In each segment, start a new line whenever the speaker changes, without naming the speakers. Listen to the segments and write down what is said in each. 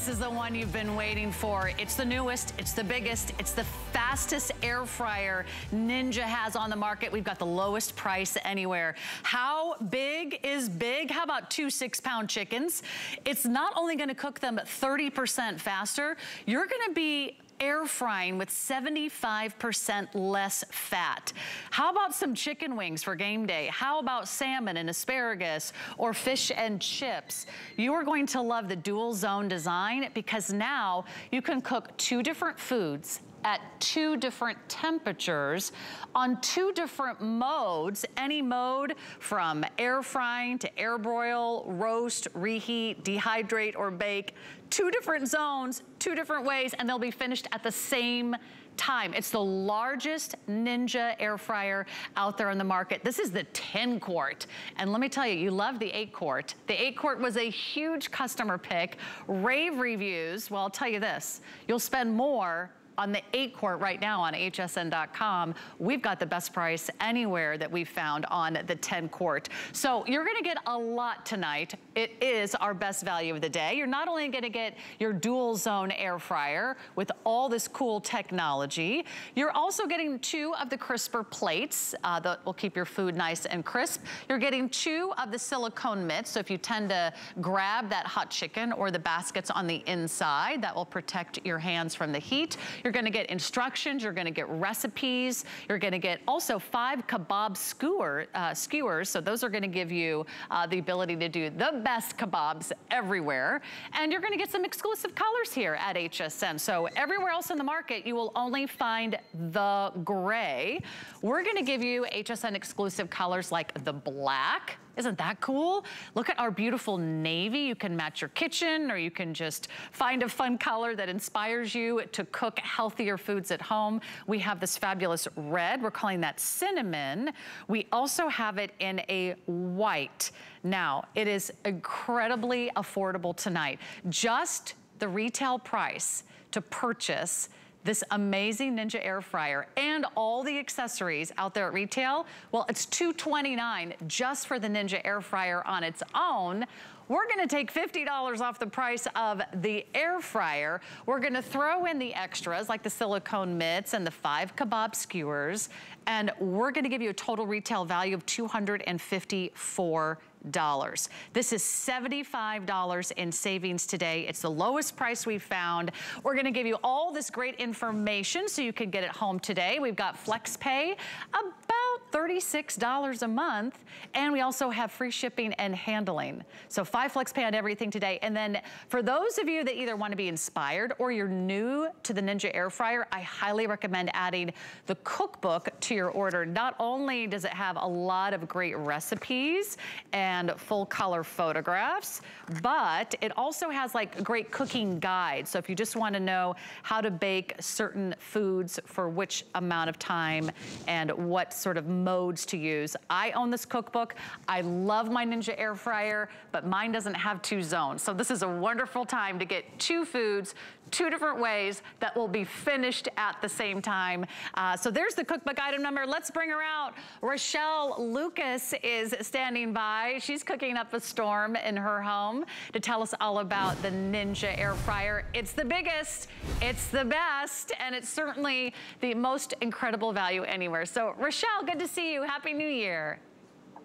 this is the one you've been waiting for. It's the newest, it's the biggest, it's the fastest air fryer Ninja has on the market. We've got the lowest price anywhere. How big is big? How about two six pound chickens? It's not only gonna cook them 30% faster, you're gonna be air frying with 75% less fat. How about some chicken wings for game day? How about salmon and asparagus or fish and chips? You are going to love the dual zone design because now you can cook two different foods at two different temperatures on two different modes, any mode from air frying to air broil, roast, reheat, dehydrate, or bake. Two different zones, two different ways, and they'll be finished at the same time. It's the largest Ninja air fryer out there on the market. This is the 10 quart. And let me tell you, you love the 8 quart. The 8 quart was a huge customer pick. Rave reviews, well, I'll tell you this, you'll spend more on the eight quart right now on hsn.com, we've got the best price anywhere that we've found on the 10 quart. So you're gonna get a lot tonight. It is our best value of the day. You're not only gonna get your dual zone air fryer with all this cool technology, you're also getting two of the crisper plates uh, that will keep your food nice and crisp. You're getting two of the silicone mitts. So if you tend to grab that hot chicken or the baskets on the inside, that will protect your hands from the heat. You're you're gonna get instructions, you're gonna get recipes, you're gonna get also five kebab skewer, uh, skewers, so those are gonna give you uh, the ability to do the best kebabs everywhere. And you're gonna get some exclusive colors here at HSN. So everywhere else in the market, you will only find the gray. We're gonna give you HSN exclusive colors like the black, isn't that cool? Look at our beautiful navy. You can match your kitchen or you can just find a fun color that inspires you to cook healthier foods at home. We have this fabulous red. We're calling that cinnamon. We also have it in a white. Now, it is incredibly affordable tonight. Just the retail price to purchase this amazing Ninja air fryer and all the accessories out there at retail, well, it's 229 just for the Ninja air fryer on its own. We're gonna take $50 off the price of the air fryer. We're gonna throw in the extras like the silicone mitts and the five kebab skewers, and we're gonna give you a total retail value of 254 dollars This is $75 in savings today. It's the lowest price we've found. We're gonna give you all this great information so you can get it home today. We've got FlexPay, about $36 a month, and we also have free shipping and handling. So five FlexPay on everything today. And then for those of you that either wanna be inspired or you're new to the Ninja Air Fryer, I highly recommend adding the cookbook to your order. Not only does it have a lot of great recipes and and full color photographs, but it also has like a great cooking guides. So if you just wanna know how to bake certain foods for which amount of time and what sort of modes to use. I own this cookbook. I love my Ninja air fryer, but mine doesn't have two zones. So this is a wonderful time to get two foods, two different ways that will be finished at the same time. Uh, so there's the cookbook item number. Let's bring her out. Rochelle Lucas is standing by. She's cooking up a storm in her home to tell us all about the Ninja air fryer. It's the biggest, it's the best, and it's certainly the most incredible value anywhere. So Rochelle, good to see you. Happy New Year.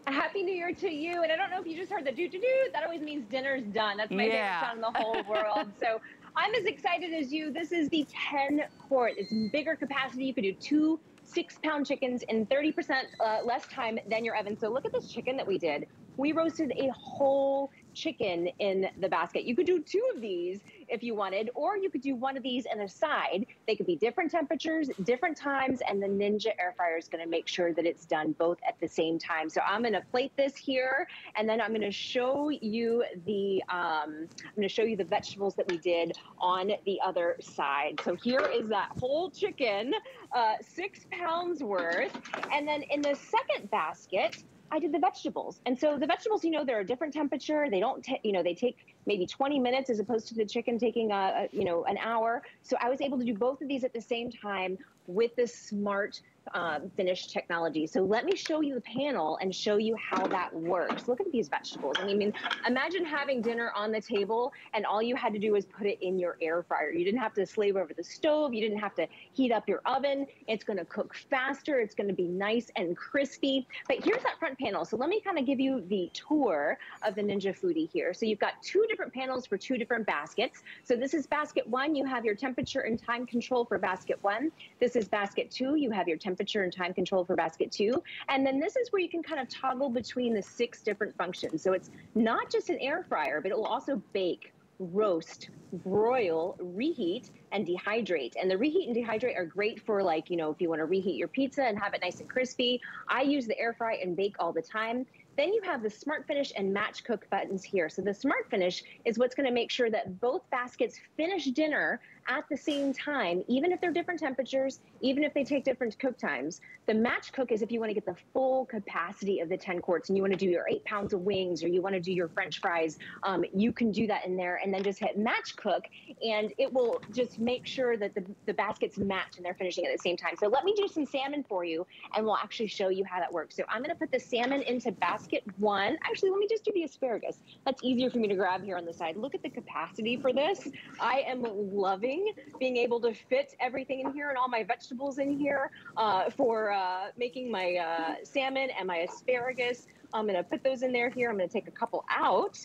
Happy New Year to you. And I don't know if you just heard the do do do. That always means dinner's done. That's my yeah. favorite sound in the whole world. So I'm as excited as you. This is the 10 quart. It's bigger capacity. You could do two six pound chickens in 30% uh, less time than your oven. So look at this chicken that we did. We roasted a whole chicken in the basket. You could do two of these if you wanted, or you could do one of these and a side. They could be different temperatures, different times, and the Ninja air fryer is gonna make sure that it's done both at the same time. So I'm gonna plate this here, and then I'm gonna show you the, um, I'm gonna show you the vegetables that we did on the other side. So here is that whole chicken, uh, six pounds worth. And then in the second basket, I did the vegetables. And so the vegetables, you know, they're a different temperature. They don't, you know, they take maybe 20 minutes as opposed to the chicken taking a, a you know an hour. So I was able to do both of these at the same time with this smart um, finish technology. So let me show you the panel and show you how that works. Look at these vegetables. I mean, imagine having dinner on the table and all you had to do was put it in your air fryer. You didn't have to slave over the stove. You didn't have to heat up your oven. It's going to cook faster. It's going to be nice and crispy. But here's that front panel. So let me kind of give you the tour of the Ninja Foodi here. So you've got two different panels for two different baskets. So this is basket one. You have your temperature and time control for basket one. This is basket two. You have your temperature temperature and time control for basket two. And then this is where you can kind of toggle between the six different functions. So it's not just an air fryer, but it will also bake, roast, broil, reheat, and dehydrate. And the reheat and dehydrate are great for like, you know, if you want to reheat your pizza and have it nice and crispy. I use the air fry and bake all the time. Then you have the Smart Finish and Match Cook buttons here. So the Smart Finish is what's going to make sure that both baskets finish dinner at the same time, even if they're different temperatures, even if they take different cook times. The match cook is if you want to get the full capacity of the 10 quarts and you want to do your eight pounds of wings or you want to do your french fries, um, you can do that in there and then just hit match cook and it will just make sure that the, the baskets match and they're finishing at the same time. So let me do some salmon for you and we'll actually show you how that works. So I'm going to put the salmon into basket one. Actually, let me just do the asparagus. That's easier for me to grab here on the side. Look at the capacity for this. I am loving being able to fit everything in here and all my vegetables in here uh, for uh, making my uh, salmon and my asparagus. I'm going to put those in there here. I'm to take a couple out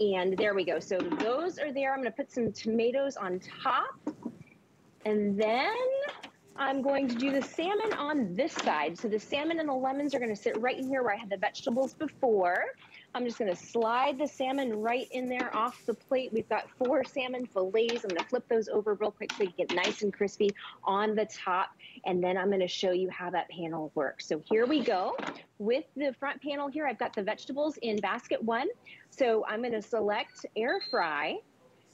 and there we go. So those are there. I'm to put some tomatoes on top and then I'm going to do the salmon on this side. So the salmon and the lemons are going to sit right in here where I had the vegetables before. I'm just gonna slide the salmon right in there off the plate. We've got four salmon fillets. I'm gonna flip those over real quick so you get nice and crispy on the top. And then I'm gonna show you how that panel works. So here we go. With the front panel here, I've got the vegetables in basket one. So I'm gonna select air fry.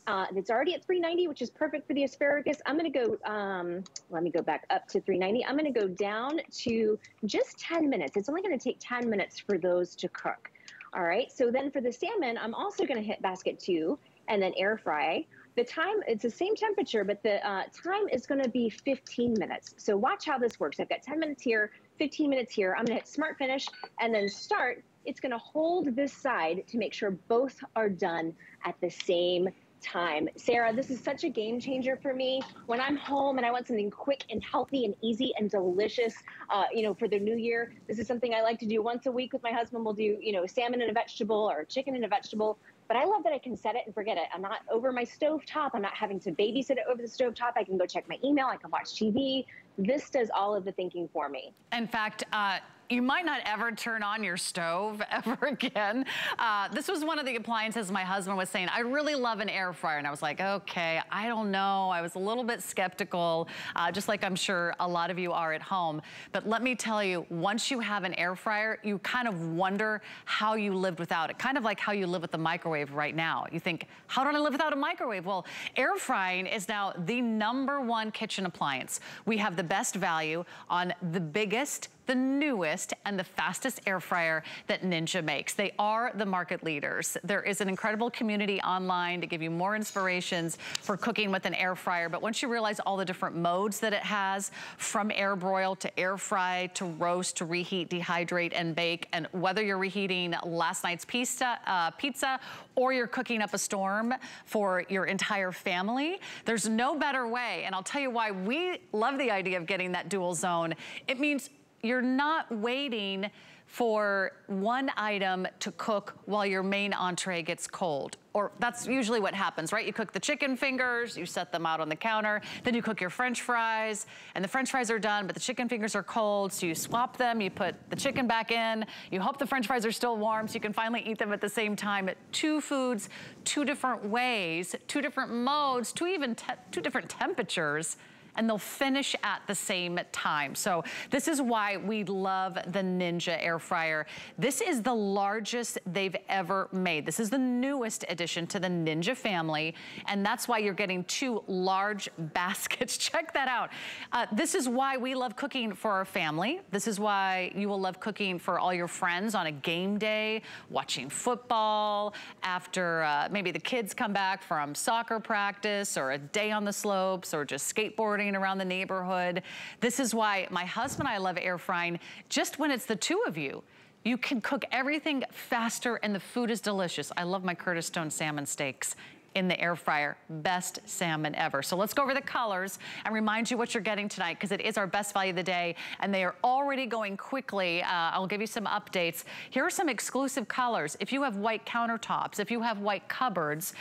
Uh, it's already at 390, which is perfect for the asparagus. I'm going to go, um, let me go back up to 390. I'm going to go down to just 10 minutes. It's only going to take 10 minutes for those to cook. All right, so then for the salmon, I'm also gonna hit basket two and then air fry. The time, it's the same temperature, but the uh, time is gonna be 15 minutes. So watch how this works. I've got 10 minutes here, 15 minutes here. I'm gonna hit smart finish and then start. It's gonna hold this side to make sure both are done at the same time. Sarah, this is such a game changer for me. When I'm home and I want something quick and healthy and easy and delicious, uh, you know, for the new year, this is something I like to do once a week with my husband. We'll do, you know, salmon and a vegetable or chicken and a vegetable. But I love that I can set it and forget it. I'm not over my stove top. I'm not having to babysit it over the stove top. I can go check my email. I can watch TV. This does all of the thinking for me.
In fact, uh, you might not ever turn on your stove ever again. Uh, this was one of the appliances my husband was saying, I really love an air fryer. And I was like, okay, I don't know. I was a little bit skeptical, uh, just like I'm sure a lot of you are at home. But let me tell you, once you have an air fryer, you kind of wonder how you lived without it. Kind of like how you live with the microwave right now. You think, how do I live without a microwave? Well, air frying is now the number one kitchen appliance. We have the best value on the biggest the newest and the fastest air fryer that Ninja makes. They are the market leaders. There is an incredible community online to give you more inspirations for cooking with an air fryer. But once you realize all the different modes that it has, from air broil to air fry to roast to reheat, dehydrate, and bake, and whether you're reheating last night's pizza, uh, pizza or you're cooking up a storm for your entire family, there's no better way. And I'll tell you why we love the idea of getting that dual zone. It means you're not waiting for one item to cook while your main entree gets cold. Or that's usually what happens, right? You cook the chicken fingers, you set them out on the counter, then you cook your french fries, and the french fries are done, but the chicken fingers are cold, so you swap them, you put the chicken back in, you hope the french fries are still warm so you can finally eat them at the same time. Two foods, two different ways, two different modes, two even two different temperatures and they'll finish at the same time. So this is why we love the Ninja air fryer. This is the largest they've ever made. This is the newest addition to the Ninja family, and that's why you're getting two large baskets. Check that out. Uh, this is why we love cooking for our family. This is why you will love cooking for all your friends on a game day, watching football, after uh, maybe the kids come back from soccer practice or a day on the slopes or just skateboarding around the neighborhood. This is why my husband and I love air frying just when it's the two of you. You can cook everything faster and the food is delicious. I love my Curtis Stone salmon steaks in the air fryer. Best salmon ever. So let's go over the colors and remind you what you're getting tonight because it is our best value of the day and they are already going quickly. Uh, I'll give you some updates. Here are some exclusive colors. If you have white countertops, if you have white cupboards,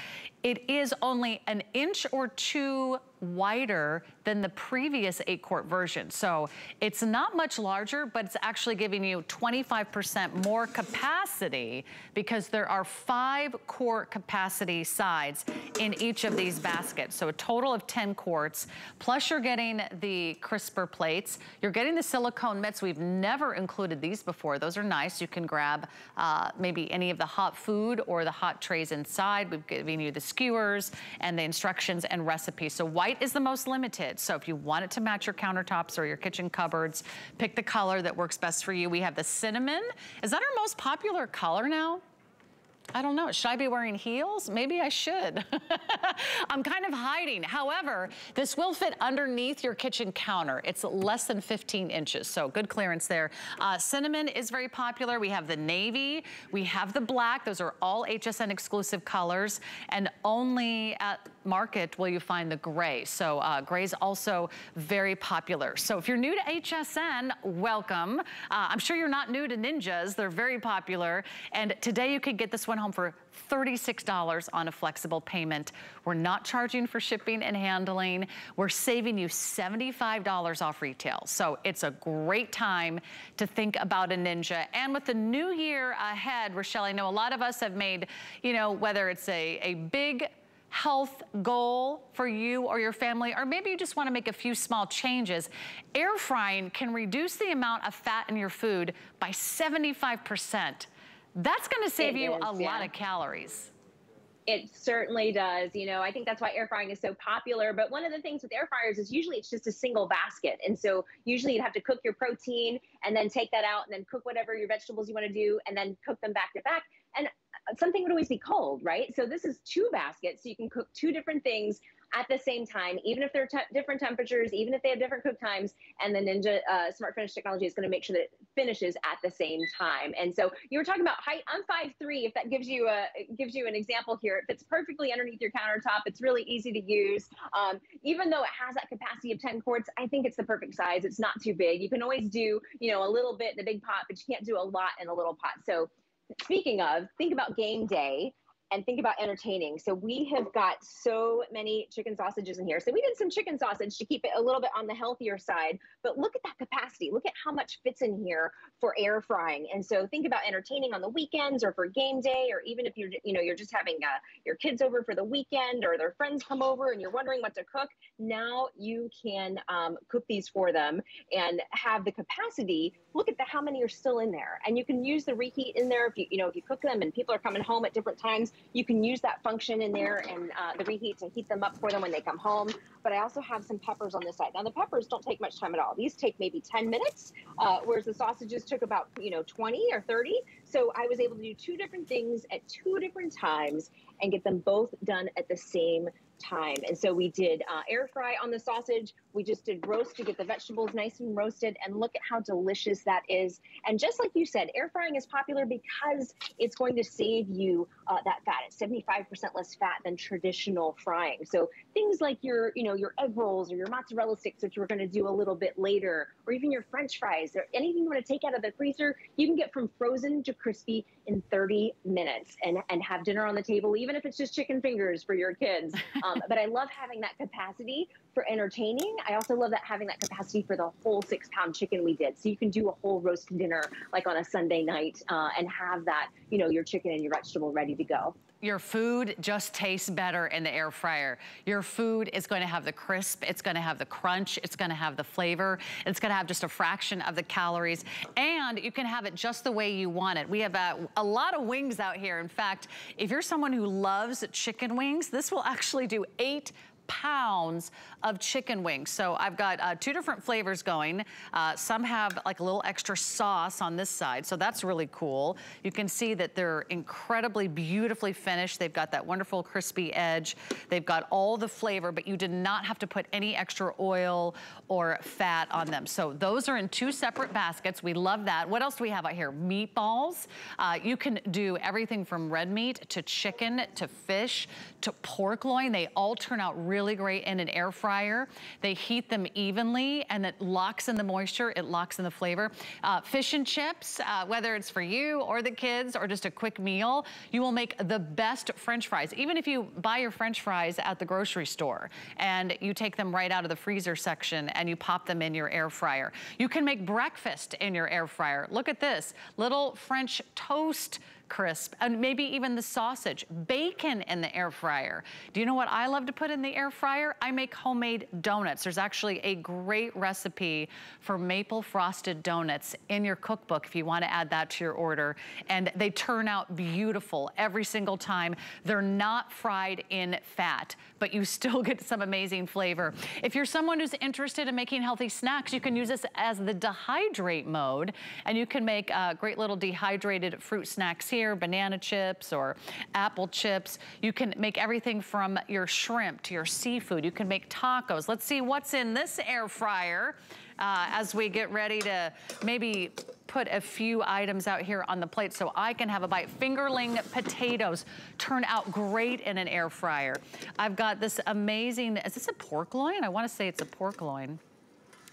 it is only an inch or two wider than the previous eight quart version. So it's not much larger, but it's actually giving you 25% more capacity because there are five quart capacity sides in each of these baskets. So a total of 10 quarts, plus you're getting the crisper plates. You're getting the silicone mitts. We've never included these before. Those are nice. You can grab uh, maybe any of the hot food or the hot trays inside. We've given you the skewers and the instructions and recipes. So white is the most limited. So if you want it to match your countertops or your kitchen cupboards, pick the color that works best for you. We have the cinnamon. Is that our most popular color now? I don't know, should I be wearing heels? Maybe I should. I'm kind of hiding. However, this will fit underneath your kitchen counter. It's less than 15 inches, so good clearance there. Uh, cinnamon is very popular. We have the navy, we have the black. Those are all HSN exclusive colors, and only at market will you find the gray. So uh, gray is also very popular. So if you're new to HSN, welcome. Uh, I'm sure you're not new to Ninjas. They're very popular. And today you could get this one home for $36 on a flexible payment. We're not charging for shipping and handling. We're saving you $75 off retail. So it's a great time to think about a Ninja. And with the new year ahead, Rochelle, I know a lot of us have made, you know, whether it's a, a big health goal for you or your family, or maybe you just wanna make a few small changes, air frying can reduce the amount of fat in your food by 75%. That's gonna save it you is, a yeah. lot of calories.
It certainly does. You know, I think that's why air frying is so popular. But one of the things with air fryers is usually it's just a single basket. And so usually you'd have to cook your protein and then take that out and then cook whatever your vegetables you want to do and then cook them back to back. And something would always be cold, right? So this is two baskets, so you can cook two different things at the same time, even if they're different temperatures, even if they have different cook times, and the Ninja uh, Smart Finish technology is going to make sure that it finishes at the same time. And so you were talking about height. I'm five three. If that gives you a gives you an example here, it fits perfectly underneath your countertop. It's really easy to use. Um, even though it has that capacity of 10 quarts, I think it's the perfect size. It's not too big. You can always do you know a little bit in a big pot, but you can't do a lot in a little pot. So speaking of, think about game day and think about entertaining. So we have got so many chicken sausages in here. So we did some chicken sausage to keep it a little bit on the healthier side, but look at that capacity. Look at how much fits in here for air frying. And so think about entertaining on the weekends or for game day, or even if you're, you know, you're just having uh, your kids over for the weekend or their friends come over and you're wondering what to cook. Now you can um, cook these for them and have the capacity. Look at the, how many are still in there. And you can use the reheat in there if you, you know, if you cook them and people are coming home at different times, you can use that function in there and uh, the reheat to heat them up for them when they come home. But I also have some peppers on this side. Now the peppers don't take much time at all. These take maybe 10 minutes, uh, whereas the sausages took about, you know, 20 or 30. So I was able to do two different things at two different times and get them both done at the same time. And so we did uh, air fry on the sausage. We just did roast to get the vegetables nice and roasted. And look at how delicious that is. And just like you said, air frying is popular because it's going to save you uh, that fat. It's 75% less fat than traditional frying. So things like your, you know, your egg rolls or your mozzarella sticks, which we're going to do a little bit later, or even your French fries or anything you want to take out of the freezer, you can get from frozen to crispy in 30 minutes and, and have dinner on the table, even if it's just chicken fingers for your kids. Um, but I love having that capacity for entertaining. I also love that having that capacity for the whole six pound chicken we did. So you can do a whole roast dinner like on a Sunday night uh, and have that, you know, your chicken and your vegetable ready to go.
Your food just tastes better in the air fryer. Your food is going to have the crisp, it's going to have the crunch, it's going to have the flavor, it's going to have just a fraction of the calories, and you can have it just the way you want it. We have a, a lot of wings out here. In fact, if you're someone who loves chicken wings, this will actually do eight pounds of chicken wings. So I've got uh, two different flavors going. Uh, some have like a little extra sauce on this side, so that's really cool. You can see that they're incredibly beautifully finished. They've got that wonderful crispy edge. They've got all the flavor, but you did not have to put any extra oil or fat on them. So those are in two separate baskets. We love that. What else do we have out here? Meatballs. Uh, you can do everything from red meat to chicken to fish to pork loin. They all turn out really great in an air fryer. They heat them evenly and it locks in the moisture, it locks in the flavor. Uh, fish and chips, uh, whether it's for you or the kids or just a quick meal, you will make the best french fries. Even if you buy your french fries at the grocery store and you take them right out of the freezer section and you pop them in your air fryer. You can make breakfast in your air fryer. Look at this, little French toast crisp, and maybe even the sausage, bacon in the air fryer. Do you know what I love to put in the air fryer? I make homemade donuts. There's actually a great recipe for maple frosted donuts in your cookbook if you want to add that to your order. And they turn out beautiful every single time. They're not fried in fat, but you still get some amazing flavor. If you're someone who's interested in making healthy snacks, you can use this as the dehydrate mode, and you can make uh, great little dehydrated fruit snacks here, banana chips or apple chips. You can make everything from your shrimp to your seafood. You can make tacos. Let's see what's in this air fryer uh, as we get ready to maybe put a few items out here on the plate so I can have a bite. Fingerling potatoes turn out great in an air fryer. I've got this amazing, is this a pork loin? I wanna say it's a pork loin.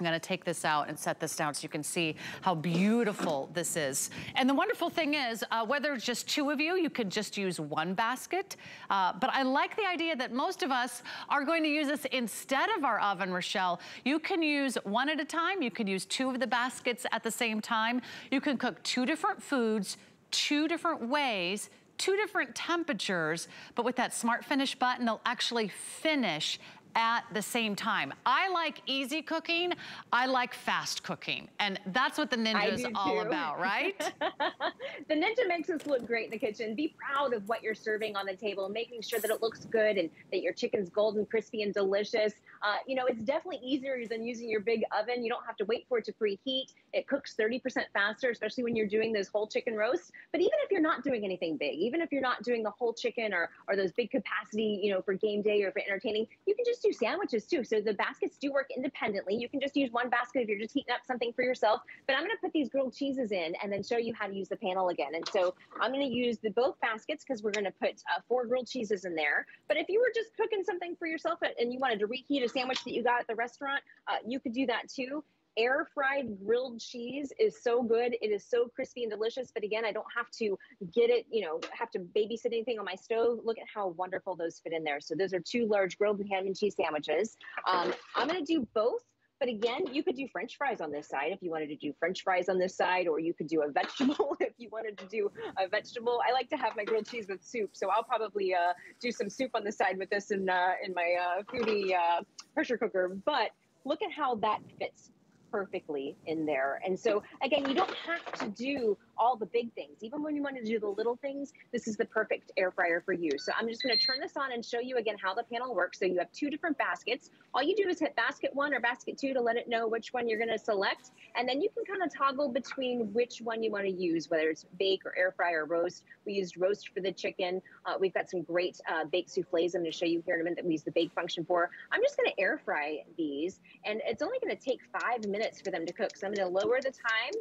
I'm gonna take this out and set this down so you can see how beautiful this is. And the wonderful thing is, uh, whether it's just two of you, you could just use one basket. Uh, but I like the idea that most of us are going to use this instead of our oven, Rochelle. You can use one at a time. You can use two of the baskets at the same time. You can cook two different foods, two different ways, two different temperatures, but with that smart finish button, they'll actually finish at the same time. I like easy cooking. I like fast cooking. And that's what the Ninja is all about, right?
the Ninja makes us look great in the kitchen. Be proud of what you're serving on the table, making sure that it looks good and that your chicken's golden, crispy, and delicious. Uh, you know, it's definitely easier than using your big oven. You don't have to wait for it to preheat. It cooks 30% faster, especially when you're doing those whole chicken roasts. But even if you're not doing anything big, even if you're not doing the whole chicken or, or those big capacity, you know, for game day or for entertaining, you can just do sandwiches too. So the baskets do work independently. You can just use one basket if you're just heating up something for yourself. But I'm going to put these grilled cheeses in and then show you how to use the panel again. And so I'm going to use the both baskets because we're going to put uh, four grilled cheeses in there. But if you were just cooking something for yourself and you wanted to reheat a sandwich that you got at the restaurant, uh, you could do that too air fried grilled cheese is so good. It is so crispy and delicious. But again, I don't have to get it, you know, have to babysit anything on my stove. Look at how wonderful those fit in there. So those are two large grilled ham and cheese sandwiches. Um, I'm going to do both. But again, you could do French fries on this side if you wanted to do French fries on this side, or you could do a vegetable if you wanted to do a vegetable. I like to have my grilled cheese with soup, so I'll probably uh, do some soup on the side with this in uh, in my uh, Foodi uh, pressure cooker. But look at how that fits perfectly in there. And so again, you don't have to do all the big things. Even when you want to do the little things, this is the perfect air fryer for you. So I'm just going to turn this on and show you again how the panel works. So you have two different baskets. All you do is hit basket one or basket two to let it know which one you're going to select. And then you can kind of toggle between which one you want to use, whether it's bake or air fry or roast. We used roast for the chicken. Uh, we've got some great uh, baked souffles I'm going to show you here in a minute that we use the bake function for. I'm just going to air fry these, and it's only going to take five minutes for them to cook. So I'm going to lower the time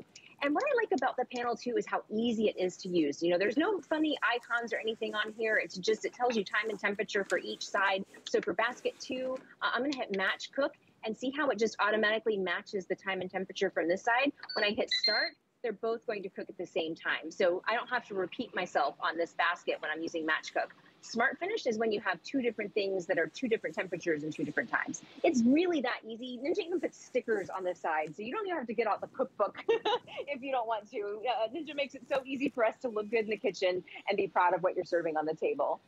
and what I like about the panel too is how easy it is to use. You know, there's no funny icons or anything on here. It's just, it tells you time and temperature for each side. So for basket two, uh, I'm gonna hit match cook and see how it just automatically matches the time and temperature from this side. When I hit start, they're both going to cook at the same time. So I don't have to repeat myself on this basket when I'm using match cook. Smart finish is when you have two different things that are two different temperatures and two different times. It's really that easy. Ninja even puts stickers on the side, so you don't even have to get out the cookbook if you don't want to. Uh, Ninja makes it so easy for us to look good in the kitchen and be proud of what you're serving on the table.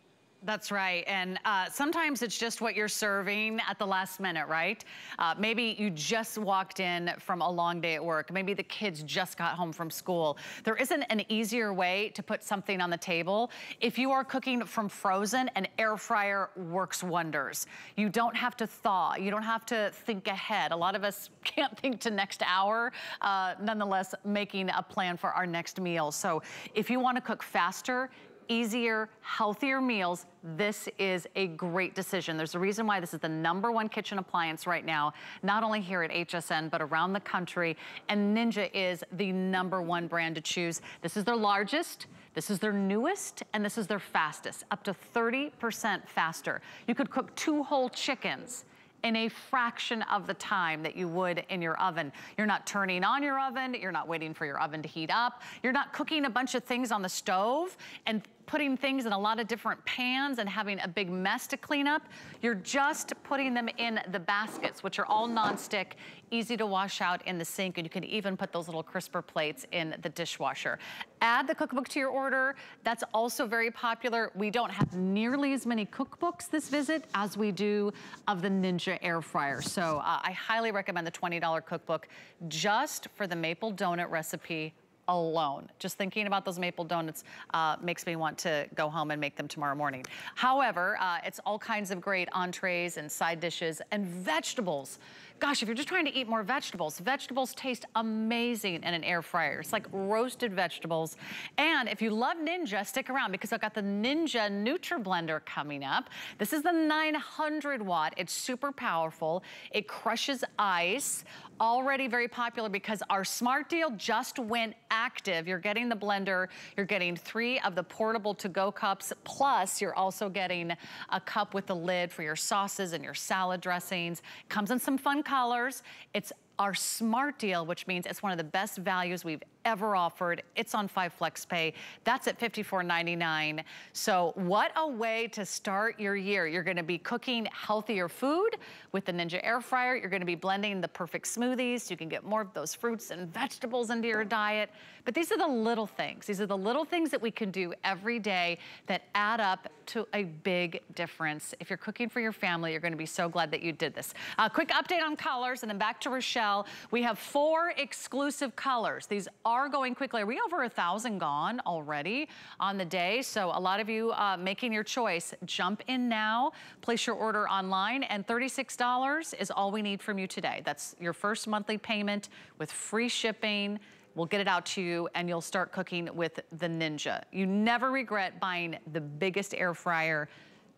That's right. And uh, sometimes it's just what you're serving at the last minute, right? Uh, maybe you just walked in from a long day at work. Maybe the kids just got home from school. There isn't an easier way to put something on the table. If you are cooking from frozen, an air fryer works wonders. You don't have to thaw. You don't have to think ahead. A lot of us can't think to next hour, uh, nonetheless, making a plan for our next meal. So if you want to cook faster, easier, healthier meals, this is a great decision. There's a reason why this is the number one kitchen appliance right now, not only here at HSN, but around the country. And Ninja is the number one brand to choose. This is their largest, this is their newest, and this is their fastest, up to 30% faster. You could cook two whole chickens in a fraction of the time that you would in your oven. You're not turning on your oven, you're not waiting for your oven to heat up, you're not cooking a bunch of things on the stove and putting things in a lot of different pans and having a big mess to clean up. You're just putting them in the baskets, which are all nonstick, easy to wash out in the sink, and you can even put those little crisper plates in the dishwasher. Add the cookbook to your order. That's also very popular. We don't have nearly as many cookbooks this visit as we do of the Ninja air fryer. So uh, I highly recommend the $20 cookbook just for the maple donut recipe alone. Just thinking about those maple donuts uh, makes me want to go home and make them tomorrow morning. However, uh, it's all kinds of great entrees and side dishes and vegetables. Gosh, if you're just trying to eat more vegetables, vegetables taste amazing in an air fryer. It's like roasted vegetables. And if you love Ninja, stick around because I've got the Ninja NutriBlender coming up. This is the 900 watt. It's super powerful. It crushes ice already very popular because our smart deal just went active. You're getting the blender, you're getting three of the portable to-go cups, plus you're also getting a cup with the lid for your sauces and your salad dressings. Comes in some fun colors. It's our smart deal, which means it's one of the best values we've ever offered. It's on 5 Flex Pay. That's at $54.99. So what a way to start your year. You're gonna be cooking healthier food with the Ninja Air Fryer. You're gonna be blending the perfect smoothies. You can get more of those fruits and vegetables into your diet. But these are the little things. These are the little things that we can do every day that add up to a big difference. If you're cooking for your family, you're gonna be so glad that you did this. A quick update on colors and then back to Rochelle. We have four exclusive colors. These going quickly. Are we over a thousand gone already on the day? So a lot of you uh, making your choice. Jump in now, place your order online, and $36 is all we need from you today. That's your first monthly payment with free shipping. We'll get it out to you and you'll start cooking with the Ninja. You never regret buying the biggest air fryer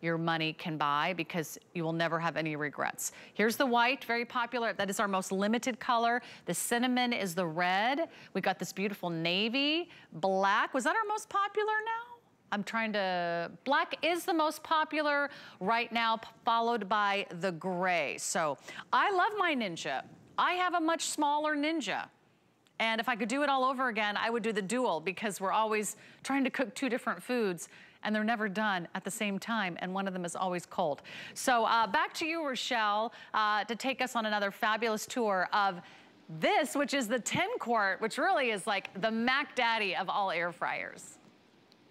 your money can buy because you will never have any regrets. Here's the white, very popular. That is our most limited color. The cinnamon is the red. We got this beautiful navy, black. Was that our most popular now? I'm trying to, black is the most popular right now, followed by the gray. So I love my Ninja. I have a much smaller Ninja. And if I could do it all over again, I would do the dual because we're always trying to cook two different foods and they're never done at the same time, and one of them is always cold. So uh, back to you, Rochelle, uh, to take us on another fabulous tour of this, which is the 10 quart, which really is like the Mac Daddy of all air fryers.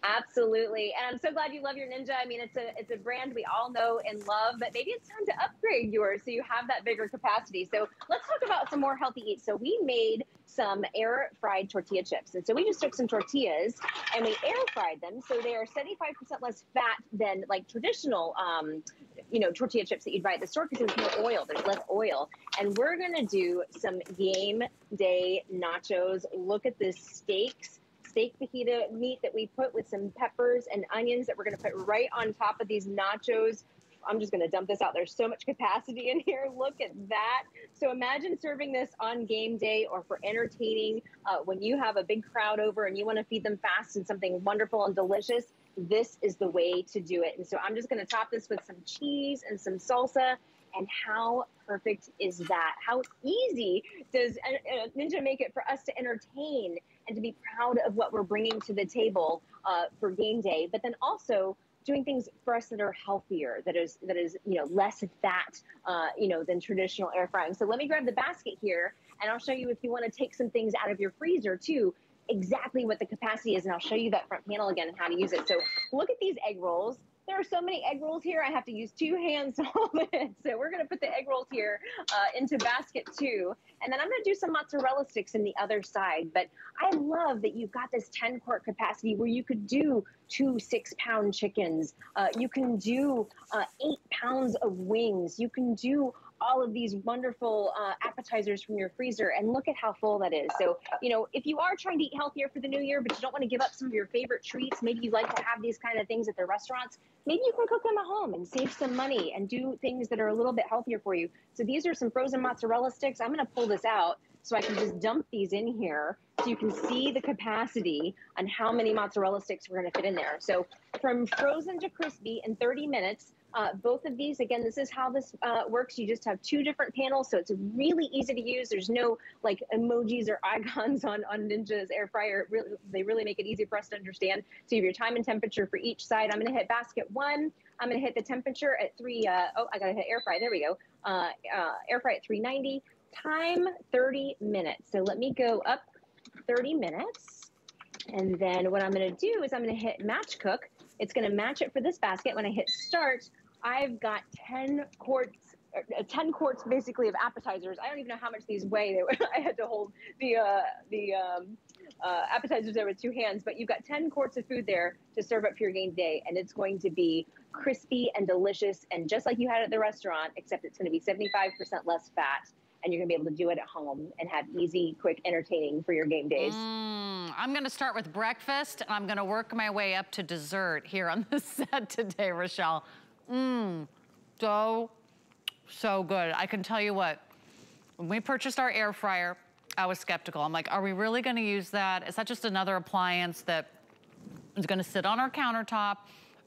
Absolutely. And I'm so glad you love your Ninja. I mean, it's a it's a brand we all know and love, but maybe it's time to upgrade yours so you have that bigger capacity. So let's talk about some more healthy eats. So we made some air fried tortilla chips. And so we just took some tortillas and we air fried them. So they are 75% less fat than like traditional, um, you know, tortilla chips that you'd buy at the store because there's more oil, there's less oil. And we're going to do some game day nachos. Look at this steaks steak fajita meat that we put with some peppers and onions that we're going to put right on top of these nachos. I'm just going to dump this out. There's so much capacity in here. Look at that. So imagine serving this on game day or for entertaining uh, when you have a big crowd over and you want to feed them fast and something wonderful and delicious. This is the way to do it. And so I'm just going to top this with some cheese and some salsa. And how perfect is that? How easy does uh, uh, Ninja make it for us to entertain and to be proud of what we're bringing to the table uh, for game day, but then also doing things for us that are healthier, that is that is you know less fat, uh, you know, than traditional air frying. So let me grab the basket here, and I'll show you if you want to take some things out of your freezer too, exactly what the capacity is, and I'll show you that front panel again and how to use it. So look at these egg rolls. There are so many egg rolls here, I have to use two hands to hold it. So we're gonna put the egg rolls here uh, into basket two. And then I'm gonna do some mozzarella sticks in the other side. But I love that you've got this 10 quart capacity where you could do two six pound chickens. Uh, you can do uh, eight pounds of wings. You can do all of these wonderful uh, appetizers from your freezer and look at how full that is. So, you know, if you are trying to eat healthier for the new year, but you don't want to give up some of your favorite treats, maybe you like to have these kind of things at the restaurants, maybe you can cook them at home and save some money and do things that are a little bit healthier for you. So these are some frozen mozzarella sticks. I'm going to pull this out so I can just dump these in here so you can see the capacity on how many mozzarella sticks we're going to fit in there. So from frozen to crispy in 30 minutes, uh, both of these, again, this is how this uh, works. You just have two different panels, so it's really easy to use. There's no like emojis or icons on, on Ninja's air fryer. Really, they really make it easy for us to understand. So you have your time and temperature for each side. I'm gonna hit basket one. I'm gonna hit the temperature at three, uh, oh, I gotta hit air fry, there we go. Uh, uh, air fry at 390, time 30 minutes. So let me go up 30 minutes. And then what I'm gonna do is I'm gonna hit match cook. It's gonna match it for this basket. When I hit start, I've got 10 quarts, uh, 10 quarts basically of appetizers. I don't even know how much these weigh. I had to hold the, uh, the um, uh, appetizers there with two hands, but you've got 10 quarts of food there to serve up for your game day. And it's going to be crispy and delicious. And just like you had at the restaurant, except it's going to be 75% less fat and you're gonna be able to do it at home and have easy, quick entertaining for your game days.
Mm, I'm gonna start with breakfast and I'm gonna work my way up to dessert here on the set today, Rochelle. Mmm, so, so good. I can tell you what, when we purchased our air fryer, I was skeptical. I'm like, are we really gonna use that? Is that just another appliance that is gonna sit on our countertop,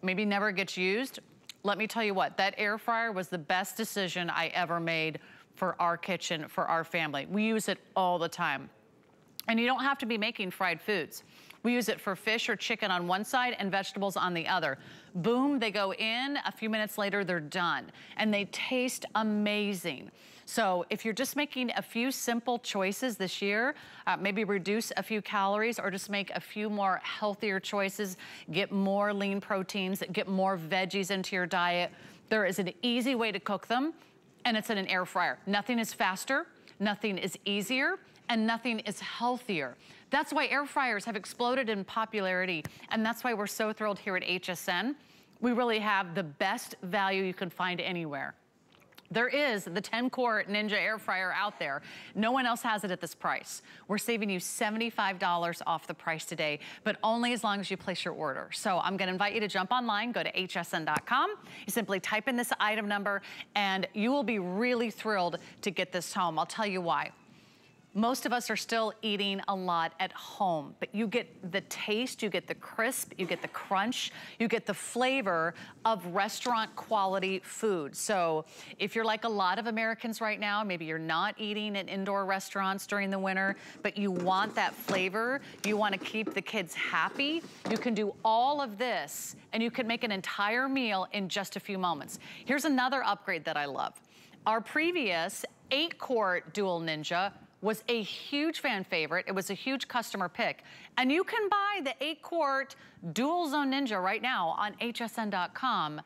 maybe never gets used? Let me tell you what, that air fryer was the best decision I ever made for our kitchen, for our family. We use it all the time. And you don't have to be making fried foods. We use it for fish or chicken on one side and vegetables on the other. Boom, they go in, a few minutes later, they're done. And they taste amazing. So if you're just making a few simple choices this year, uh, maybe reduce a few calories or just make a few more healthier choices, get more lean proteins, get more veggies into your diet, there is an easy way to cook them and it's in an air fryer. Nothing is faster, nothing is easier, and nothing is healthier. That's why air fryers have exploded in popularity, and that's why we're so thrilled here at HSN. We really have the best value you can find anywhere. There is the 10 quart Ninja air fryer out there. No one else has it at this price. We're saving you $75 off the price today, but only as long as you place your order. So I'm gonna invite you to jump online, go to hsn.com. You simply type in this item number and you will be really thrilled to get this home. I'll tell you why. Most of us are still eating a lot at home, but you get the taste, you get the crisp, you get the crunch, you get the flavor of restaurant quality food. So if you're like a lot of Americans right now, maybe you're not eating in indoor restaurants during the winter, but you want that flavor, you wanna keep the kids happy, you can do all of this and you can make an entire meal in just a few moments. Here's another upgrade that I love. Our previous eight quart dual ninja was a huge fan favorite. It was a huge customer pick. And you can buy the eight quart dual zone ninja right now on hsn.com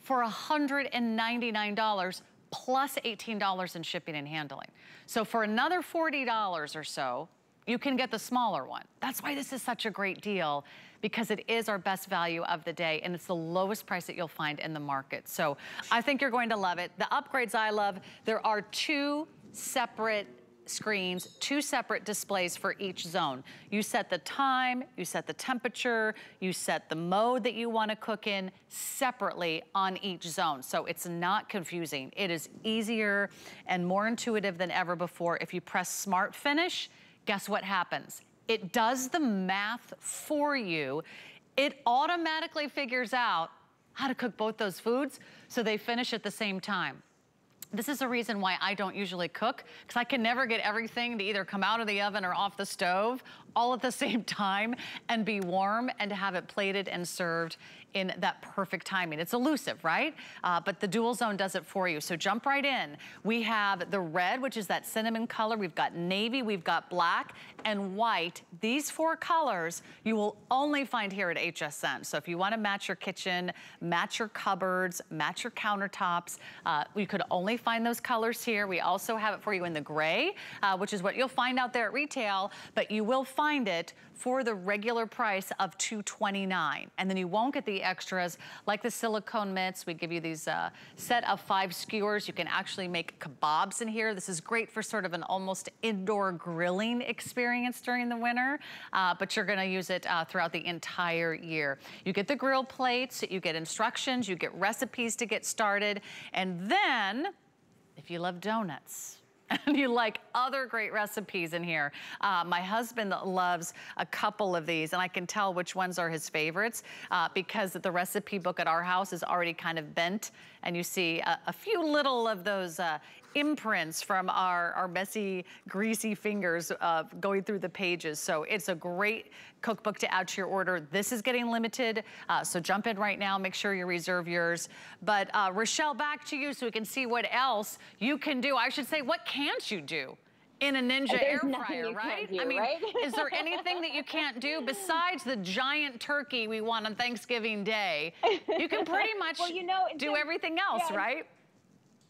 for $199 plus $18 in shipping and handling. So for another $40 or so, you can get the smaller one. That's why this is such a great deal because it is our best value of the day and it's the lowest price that you'll find in the market. So I think you're going to love it. The upgrades I love, there are two separate screens, two separate displays for each zone. You set the time, you set the temperature, you set the mode that you wanna cook in separately on each zone. So it's not confusing. It is easier and more intuitive than ever before. If you press Smart Finish, guess what happens? It does the math for you. It automatically figures out how to cook both those foods so they finish at the same time. This is the reason why I don't usually cook, because I can never get everything to either come out of the oven or off the stove all at the same time and be warm and to have it plated and served in that perfect timing. It's elusive, right? Uh, but the dual zone does it for you. So jump right in. We have the red, which is that cinnamon color. We've got navy, we've got black and white. These four colors you will only find here at HSN. So if you wanna match your kitchen, match your cupboards, match your countertops, uh, you could only find those colors here. We also have it for you in the gray, uh, which is what you'll find out there at retail, but you will find it for the regular price of 229. And then you won't get the extras like the silicone mitts. We give you these uh, set of five skewers. You can actually make kebabs in here. This is great for sort of an almost indoor grilling experience during the winter, uh, but you're gonna use it uh, throughout the entire year. You get the grill plates, you get instructions, you get recipes to get started, and then if you love donuts, and you like other great recipes in here. Uh, my husband loves a couple of these and I can tell which ones are his favorites uh, because the recipe book at our house is already kind of bent and you see a, a few little of those uh, imprints from our, our messy, greasy fingers uh, going through the pages. So it's a great cookbook to add to your order. This is getting limited, uh, so jump in right now. Make sure you reserve yours. But uh, Rochelle, back to you so we can see what else you can do. I should say, what can't you do? In a Ninja air fryer, right?
Do,
I mean,
right?
is there anything that you can't do besides the giant turkey we want on Thanksgiving Day? You can pretty much well, you know, do everything else, yeah, right?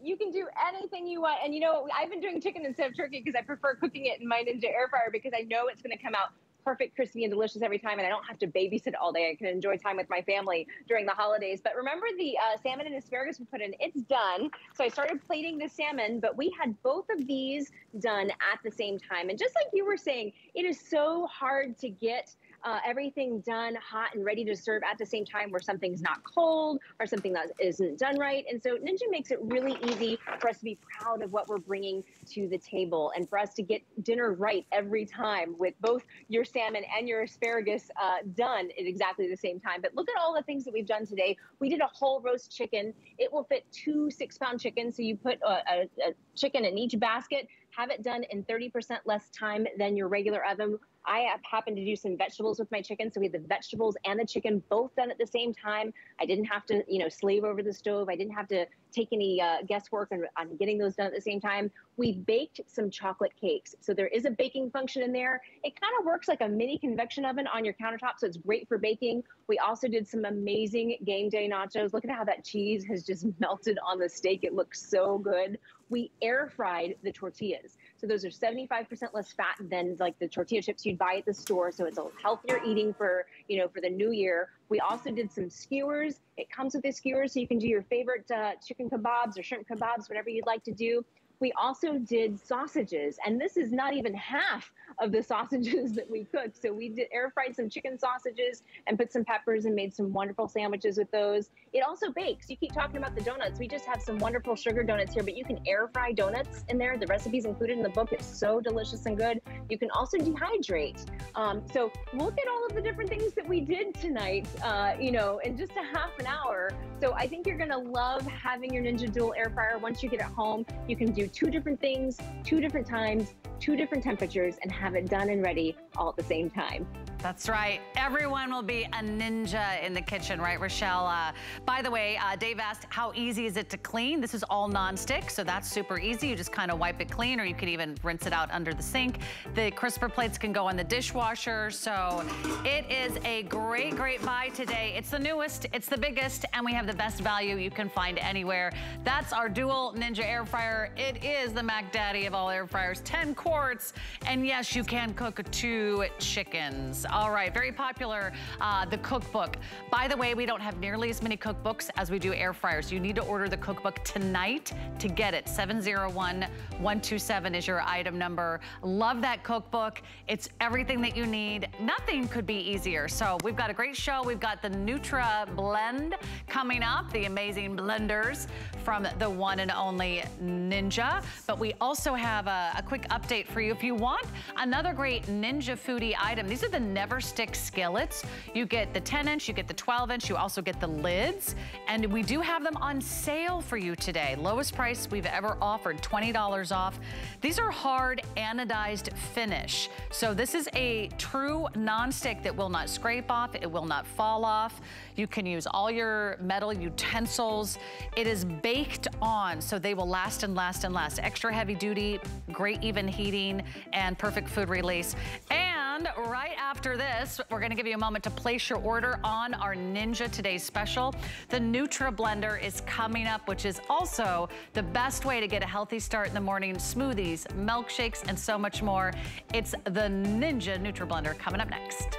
you can do anything you want. And you know, I've been doing chicken instead of turkey because I prefer cooking it in my Ninja air fryer because I know it's going to come out perfect, crispy, and delicious every time, and I don't have to babysit all day. I can enjoy time with my family during the holidays. But remember the uh, salmon and asparagus we put in? It's done. So I started plating the salmon, but we had both of these done at the same time. And just like you were saying, it is so hard to get uh, everything done hot and ready to serve at the same time where something's not cold or something that isn't done right. And so Ninja makes it really easy for us to be proud of what we're bringing to the table and for us to get dinner right every time with both your salmon and your asparagus uh, done at exactly the same time. But look at all the things that we've done today. We did a whole roast chicken. It will fit two six pound chickens. So you put a, a, a chicken in each basket have it done in 30% less time than your regular oven. I happened to do some vegetables with my chicken. So we had the vegetables and the chicken both done at the same time. I didn't have to, you know, slave over the stove. I didn't have to take any uh, guesswork on, on getting those done at the same time. We baked some chocolate cakes. So there is a baking function in there. It kind of works like a mini convection oven on your countertop. So it's great for baking. We also did some amazing game day nachos. Look at how that cheese has just melted on the steak. It looks so good. We air fried the tortillas. So those are 75% less fat than like the tortilla chips you'd buy at the store. So it's a healthier eating for, you know, for the new year. We also did some skewers. It comes with the skewers so you can do your favorite uh, chicken kebabs or shrimp kebabs, whatever you'd like to do. We also did sausages, and this is not even half of the sausages that we cooked. So we did air fried some chicken sausages and put some peppers and made some wonderful sandwiches with those. It also bakes. You keep talking about the donuts. We just have some wonderful sugar donuts here, but you can air fry donuts in there. The recipe's included in the book. It's so delicious and good. You can also dehydrate. Um, so look at all of the different things that we did tonight, uh, you know, in just a half an hour. So I think you're going to love having your Ninja Dual air fryer. Once you get it home, you can do two different things, two different times, two different temperatures, and have it done and ready all at the same time.
That's right. Everyone will be a ninja in the kitchen, right, Rochelle? Uh, by the way, uh, Dave asked, how easy is it to clean? This is all non-stick, so that's super easy. You just kind of wipe it clean, or you could even rinse it out under the sink. The crisper plates can go in the dishwasher, so it is a great, great buy today. It's the newest, it's the biggest, and we have the best value you can find anywhere. That's our dual Ninja air fryer. It is the Mac Daddy of all air fryers, 10 quarts, and yes, you can cook two chickens. All right, very popular, uh, the cookbook. By the way, we don't have nearly as many cookbooks as we do air fryers. You need to order the cookbook tonight to get it. 701-127 is your item number. Love that cookbook. It's everything that you need. Nothing could be easier. So we've got a great show. We've got the NutriBlend coming up, the amazing blenders from the one and only Ninja. But we also have a, a quick update for you. If you want another great Ninja Foodi item, these are the Never Stick skillets. You get the 10 inch, you get the 12 inch, you also get the lids. And we do have them on sale for you today. Lowest price we've ever offered, $20 off. These are hard anodized finish. So this is a true non-stick that will not scrape off, it will not fall off. You can use all your metal utensils. It is baked on, so they will last and last and last. Extra heavy duty, great even heating, and perfect food release. And right after this, we're gonna give you a moment to place your order on our Ninja Today's Special. The NutriBlender is coming up, which is also the best way to get a healthy start in the morning. Smoothies, milkshakes, and so much more. It's the Ninja NutriBlender coming up next.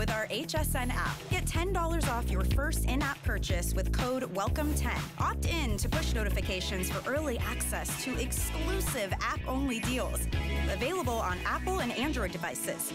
With our HSN app. Get $10 off your first in-app purchase with code WELCOME10. Opt in to push notifications for early access to exclusive app-only deals. Available on Apple and Android devices.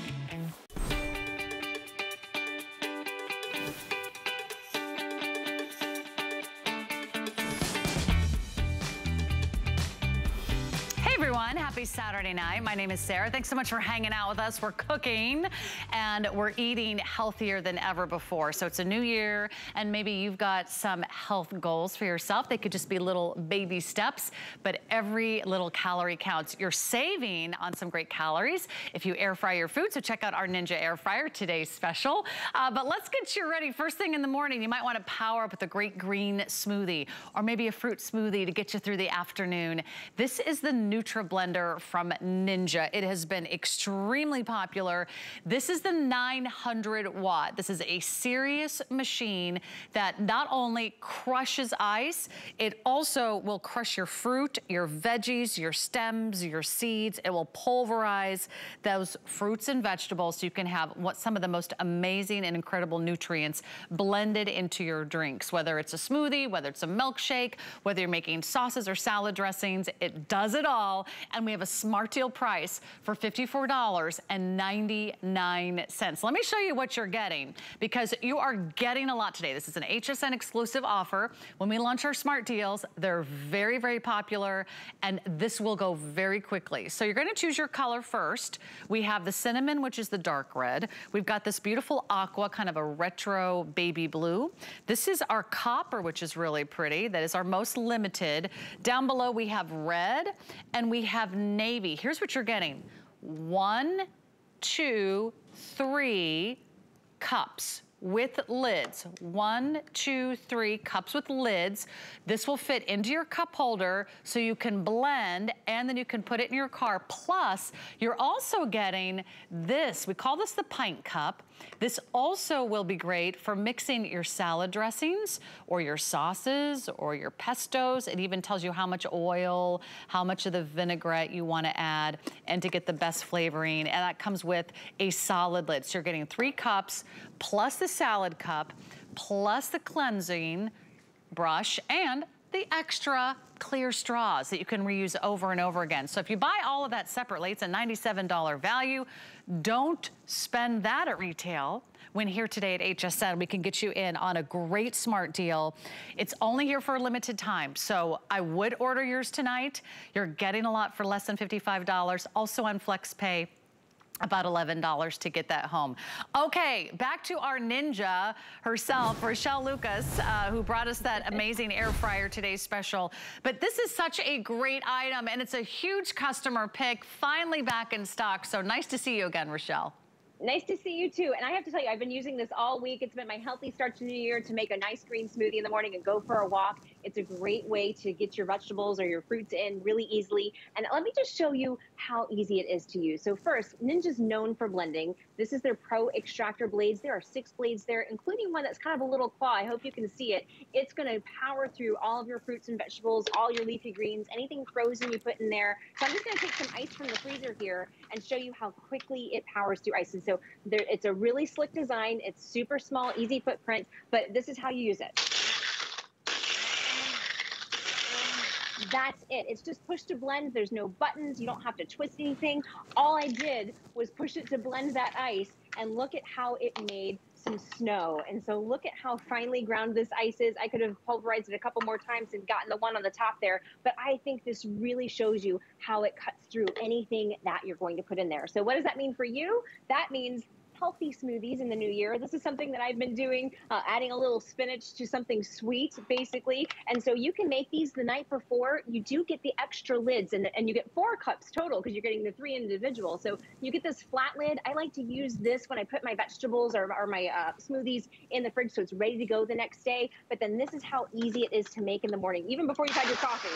Happy Saturday night. My name is Sarah. Thanks so much for hanging out with us. We're cooking and we're eating healthier than ever before. So it's a new year and maybe you've got some health goals for yourself. They could just be little baby steps, but every little calorie counts. You're saving on some great calories if you air fry your food. So check out our Ninja air fryer, today's special. Uh, but let's get you ready. First thing in the morning, you might want to power up with a great green smoothie or maybe a fruit smoothie to get you through the afternoon. This is the NutriBlender from Ninja. It has been extremely popular. This is the 900 watt. This is a serious machine that not only crushes ice, it also will crush your fruit, your veggies, your stems, your seeds. It will pulverize those fruits and vegetables so you can have what some of the most amazing and incredible nutrients blended into your drinks, whether it's a smoothie, whether it's a milkshake, whether you're making sauces or salad dressings, it does it all. And we have a smart deal price for $54.99. Let me show you what you're getting because you are getting a lot today. This is an HSN exclusive offer. When we launch our smart deals, they're very, very popular and this will go very quickly. So you're gonna choose your color first. We have the cinnamon, which is the dark red. We've got this beautiful aqua, kind of a retro baby blue. This is our copper, which is really pretty. That is our most limited. Down below we have red and we have navy. Here's what you're getting. One, two, three cups with lids. One, two, three cups with lids. This will fit into your cup holder so you can blend and then you can put it in your car. Plus, you're also getting this. We call this the pint cup. This also will be great for mixing your salad dressings or your sauces or your pestos. It even tells you how much oil, how much of the vinaigrette you want to add and to get the best flavoring. And that comes with a solid lid. So you're getting three cups plus the salad cup plus the cleansing brush and the extra clear straws that you can reuse over and over again. So if you buy all of that separately, it's a $97 value. Don't spend that at retail when here today at HSN, we can get you in on a great smart deal. It's only here for a limited time. So I would order yours tonight. You're getting a lot for less than $55. Also on FlexPay about $11 to get that home. Okay, back to our ninja herself, Rochelle Lucas, uh, who brought us that amazing air fryer today's special. But this is such a great item and it's a huge customer pick, finally back in stock. So nice to see you again, Rochelle.
Nice to see you too. And I have to tell you, I've been using this all week. It's been my healthy start to the new year to make a nice green smoothie in the morning and go for a walk. It's a great way to get your vegetables or your fruits in really easily. And let me just show you how easy it is to use. So first, Ninja's known for blending. This is their Pro Extractor blades. There are six blades there, including one that's kind of a little claw. I hope you can see it. It's going to power through all of your fruits and vegetables, all your leafy greens, anything frozen you put in there. So I'm just to take some ice from the freezer here and show you how quickly it powers through ice. And so there, it's a really slick design. It's super small, easy footprint, but this is how you use it. That's it. It's just push to blend. There's no buttons. You don't have to twist anything. All I did was push it to blend that ice and look at how it made some snow. And so look at how finely ground this ice is. I could have pulverized it a couple more times and gotten the one on the top there, but I think this really shows you how it cuts through anything that you're going to put in there. So what does that mean for you? That means healthy smoothies in the new year. This is something that I've been doing, uh, adding a little spinach to something sweet, basically. And so you can make these the night before. You do get the extra lids, and, and you get four cups total because you're getting the three individual. So you get this flat lid. I like to use this when I put my vegetables or, or my uh, smoothies in the fridge so it's ready to go the next day. But then this is how easy it is to make in the morning, even before you've had your coffee.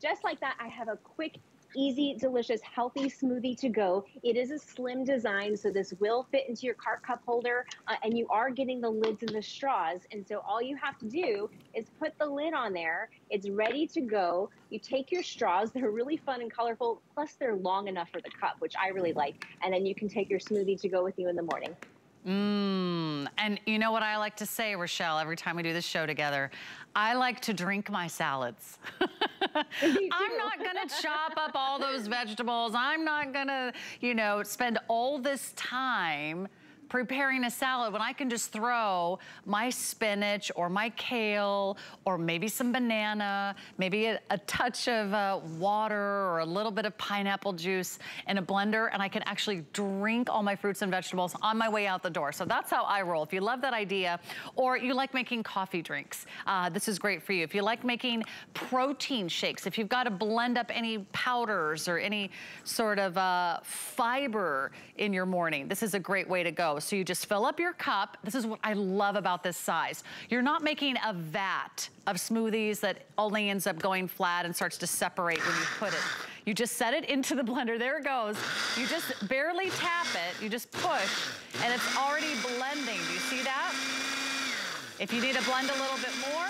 Just like that, I have a quick easy, delicious, healthy smoothie to go. It is a slim design, so this will fit into your cart cup holder, uh, and you are getting the lids and the straws. And so all you have to do is put the lid on there. It's ready to go. You take your straws. They're really fun and colorful, plus they're long enough for the cup, which I really like. And then you can take your smoothie to go with you in the morning.
Mmm, and you know what I like to say, Rochelle, every time we do this show together? I like to drink my salads. I'm not gonna chop up all those vegetables. I'm not gonna, you know, spend all this time preparing a salad when I can just throw my spinach or my kale or maybe some banana, maybe a, a touch of uh, water or a little bit of pineapple juice in a blender and I can actually drink all my fruits and vegetables on my way out the door. So that's how I roll. If you love that idea or you like making coffee drinks, uh, this is great for you. If you like making protein shakes, if you've got to blend up any powders or any sort of uh, fiber in your morning, this is a great way to go. So you just fill up your cup. This is what I love about this size. You're not making a vat of smoothies that only ends up going flat and starts to separate when you put it. You just set it into the blender. There it goes. You just barely tap it. You just push and it's already blending. Do you see that? If you need to blend a little bit more,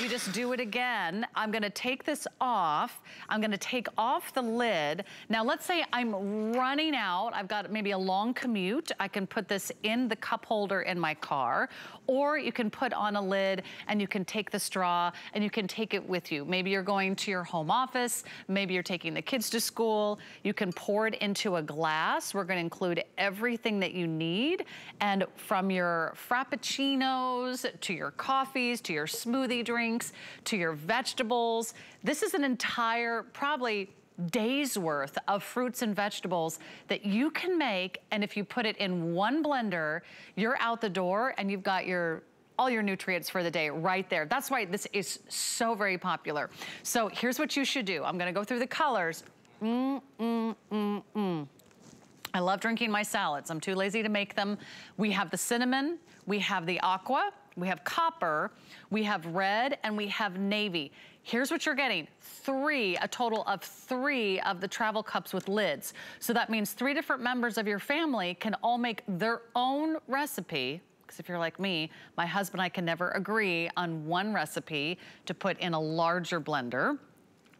you just do it again. I'm gonna take this off. I'm gonna take off the lid. Now let's say I'm running out. I've got maybe a long commute. I can put this in the cup holder in my car. Or you can put on a lid and you can take the straw and you can take it with you. Maybe you're going to your home office. Maybe you're taking the kids to school. You can pour it into a glass. We're gonna include everything that you need. And from your frappuccinos to your coffees to your smoothie drinks to your vegetables, this is an entire, probably days worth of fruits and vegetables that you can make. And if you put it in one blender, you're out the door and you've got your all your nutrients for the day right there. That's why this is so very popular. So here's what you should do. I'm gonna go through the colors. Mm, mm, mm, mm. I love drinking my salads. I'm too lazy to make them. We have the cinnamon, we have the aqua, we have copper, we have red, and we have navy. Here's what you're getting. Three, a total of three of the travel cups with lids. So that means three different members of your family can all make their own recipe because if you're like me, my husband and I can never agree on one recipe to put in a larger blender.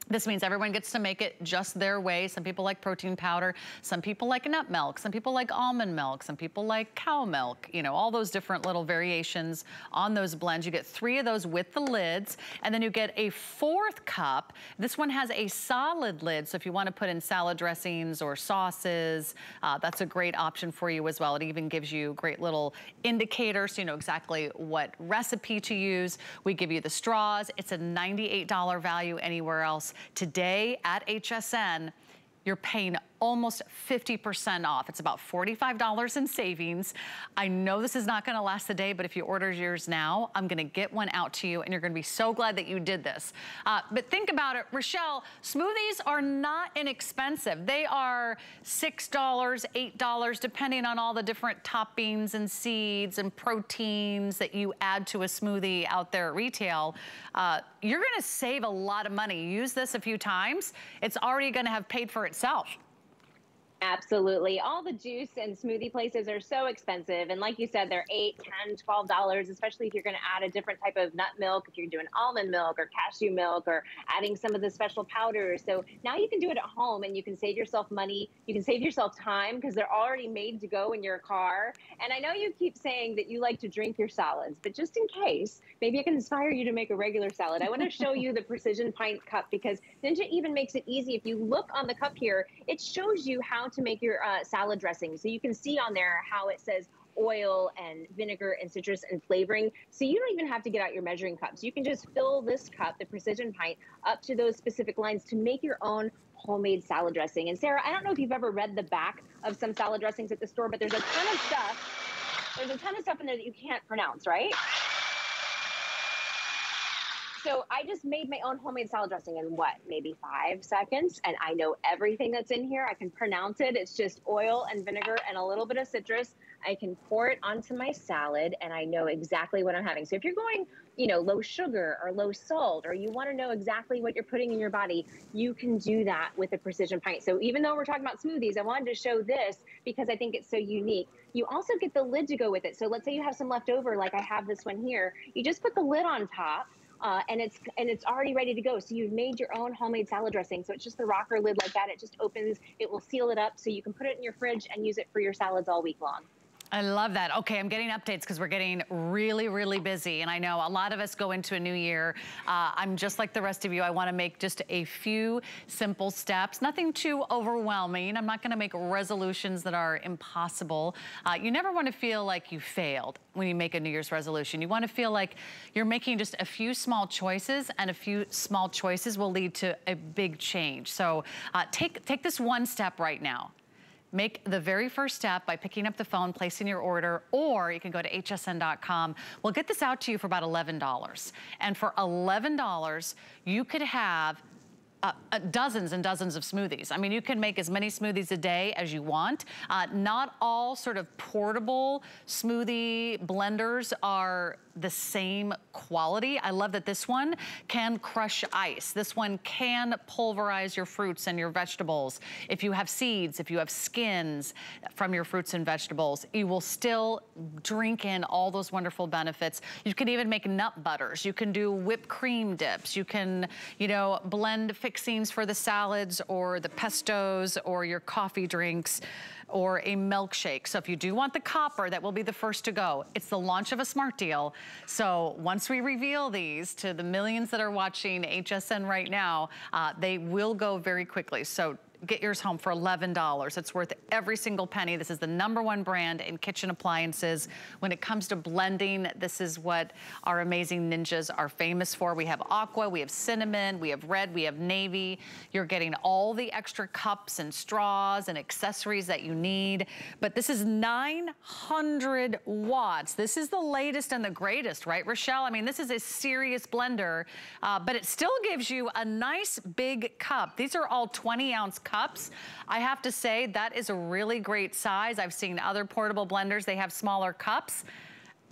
This means everyone gets to make it just their way. Some people like protein powder. Some people like nut milk. Some people like almond milk. Some people like cow milk. You know, all those different little variations on those blends. You get three of those with the lids. And then you get a fourth cup. This one has a solid lid. So if you want to put in salad dressings or sauces, uh, that's a great option for you as well. It even gives you great little indicators so you know exactly what recipe to use. We give you the straws. It's a $98 value anywhere else. Today at HSN, you're paying almost 50% off. It's about $45 in savings. I know this is not gonna last the day, but if you order yours now, I'm gonna get one out to you and you're gonna be so glad that you did this. Uh, but think about it, Rochelle, smoothies are not inexpensive. They are $6, $8, depending on all the different toppings and seeds and proteins that you add to a smoothie out there at retail. Uh, you're gonna save a lot of money. Use this a few times. It's already gonna have paid for itself.
Absolutely. All the juice and smoothie places are so expensive. And like you said, they're eight, ten, twelve dollars, especially if you're going to add a different type of nut milk, if you're doing almond milk or cashew milk or adding some of the special powders. So now you can do it at home and you can save yourself money. You can save yourself time because they're already made to go in your car. And I know you keep saying that you like to drink your salads, but just in case, maybe I can inspire you to make a regular salad. I want to show you the precision pint cup because Ninja even makes it easy. If you look on the cup here, it shows you how to make your uh, salad dressing. So you can see on there how it says oil and vinegar and citrus and flavoring. So you don't even have to get out your measuring cups. You can just fill this cup, the precision pint, up to those specific lines to make your own homemade salad dressing. And Sarah, I don't know if you've ever read the back of some salad dressings at the store, but there's a ton of stuff. There's a ton of stuff in there that you can't pronounce, right? So I just made my own homemade salad dressing in what, maybe five seconds. And I know everything that's in here. I can pronounce it. It's just oil and vinegar and a little bit of citrus. I can pour it onto my salad and I know exactly what I'm having. So if you're going, you know, low sugar or low salt, or you want to know exactly what you're putting in your body, you can do that with a precision pint. So even though we're talking about smoothies, I wanted to show this because I think it's so unique. You also get the lid to go with it. So let's say you have some left over, like I have this one here. You just put the lid on top uh, and it's and it's already ready to go. So you've made your own homemade salad dressing. So it's just the rocker lid like that. It just opens. It will seal it up so you can put it in your fridge and use it for your salads all week long.
I love that. Okay, I'm getting updates because we're getting really, really busy. And I know a lot of us go into a new year. Uh, I'm just like the rest of you. I want to make just a few simple steps. Nothing too overwhelming. I'm not going to make resolutions that are impossible. Uh, you never want to feel like you failed when you make a New Year's resolution. You want to feel like you're making just a few small choices and a few small choices will lead to a big change. So uh, take, take this one step right now. Make the very first step by picking up the phone, placing your order, or you can go to hsn.com. We'll get this out to you for about $11. And for $11, you could have uh, uh, dozens and dozens of smoothies. I mean, you can make as many smoothies a day as you want. Uh, not all sort of portable smoothie blenders are the same quality. I love that this one can crush ice. This one can pulverize your fruits and your vegetables. If you have seeds, if you have skins from your fruits and vegetables, you will still drink in all those wonderful benefits. You can even make nut butters. You can do whipped cream dips. You can, you know, blend fixings for the salads or the pestos or your coffee drinks or a milkshake. So if you do want the copper, that will be the first to go. It's the launch of a smart deal. So once we reveal these to the millions that are watching HSN right now, uh, they will go very quickly. So get yours home for $11. It's worth every single penny. This is the number one brand in kitchen appliances. When it comes to blending, this is what our amazing ninjas are famous for. We have aqua, we have cinnamon, we have red, we have navy. You're getting all the extra cups and straws and accessories that you need. But this is 900 watts. This is the latest and the greatest, right, Rochelle? I mean, this is a serious blender, uh, but it still gives you a nice big cup. These are all 20 ounce cups cups. I have to say that is a really great size. I've seen other portable blenders, they have smaller cups.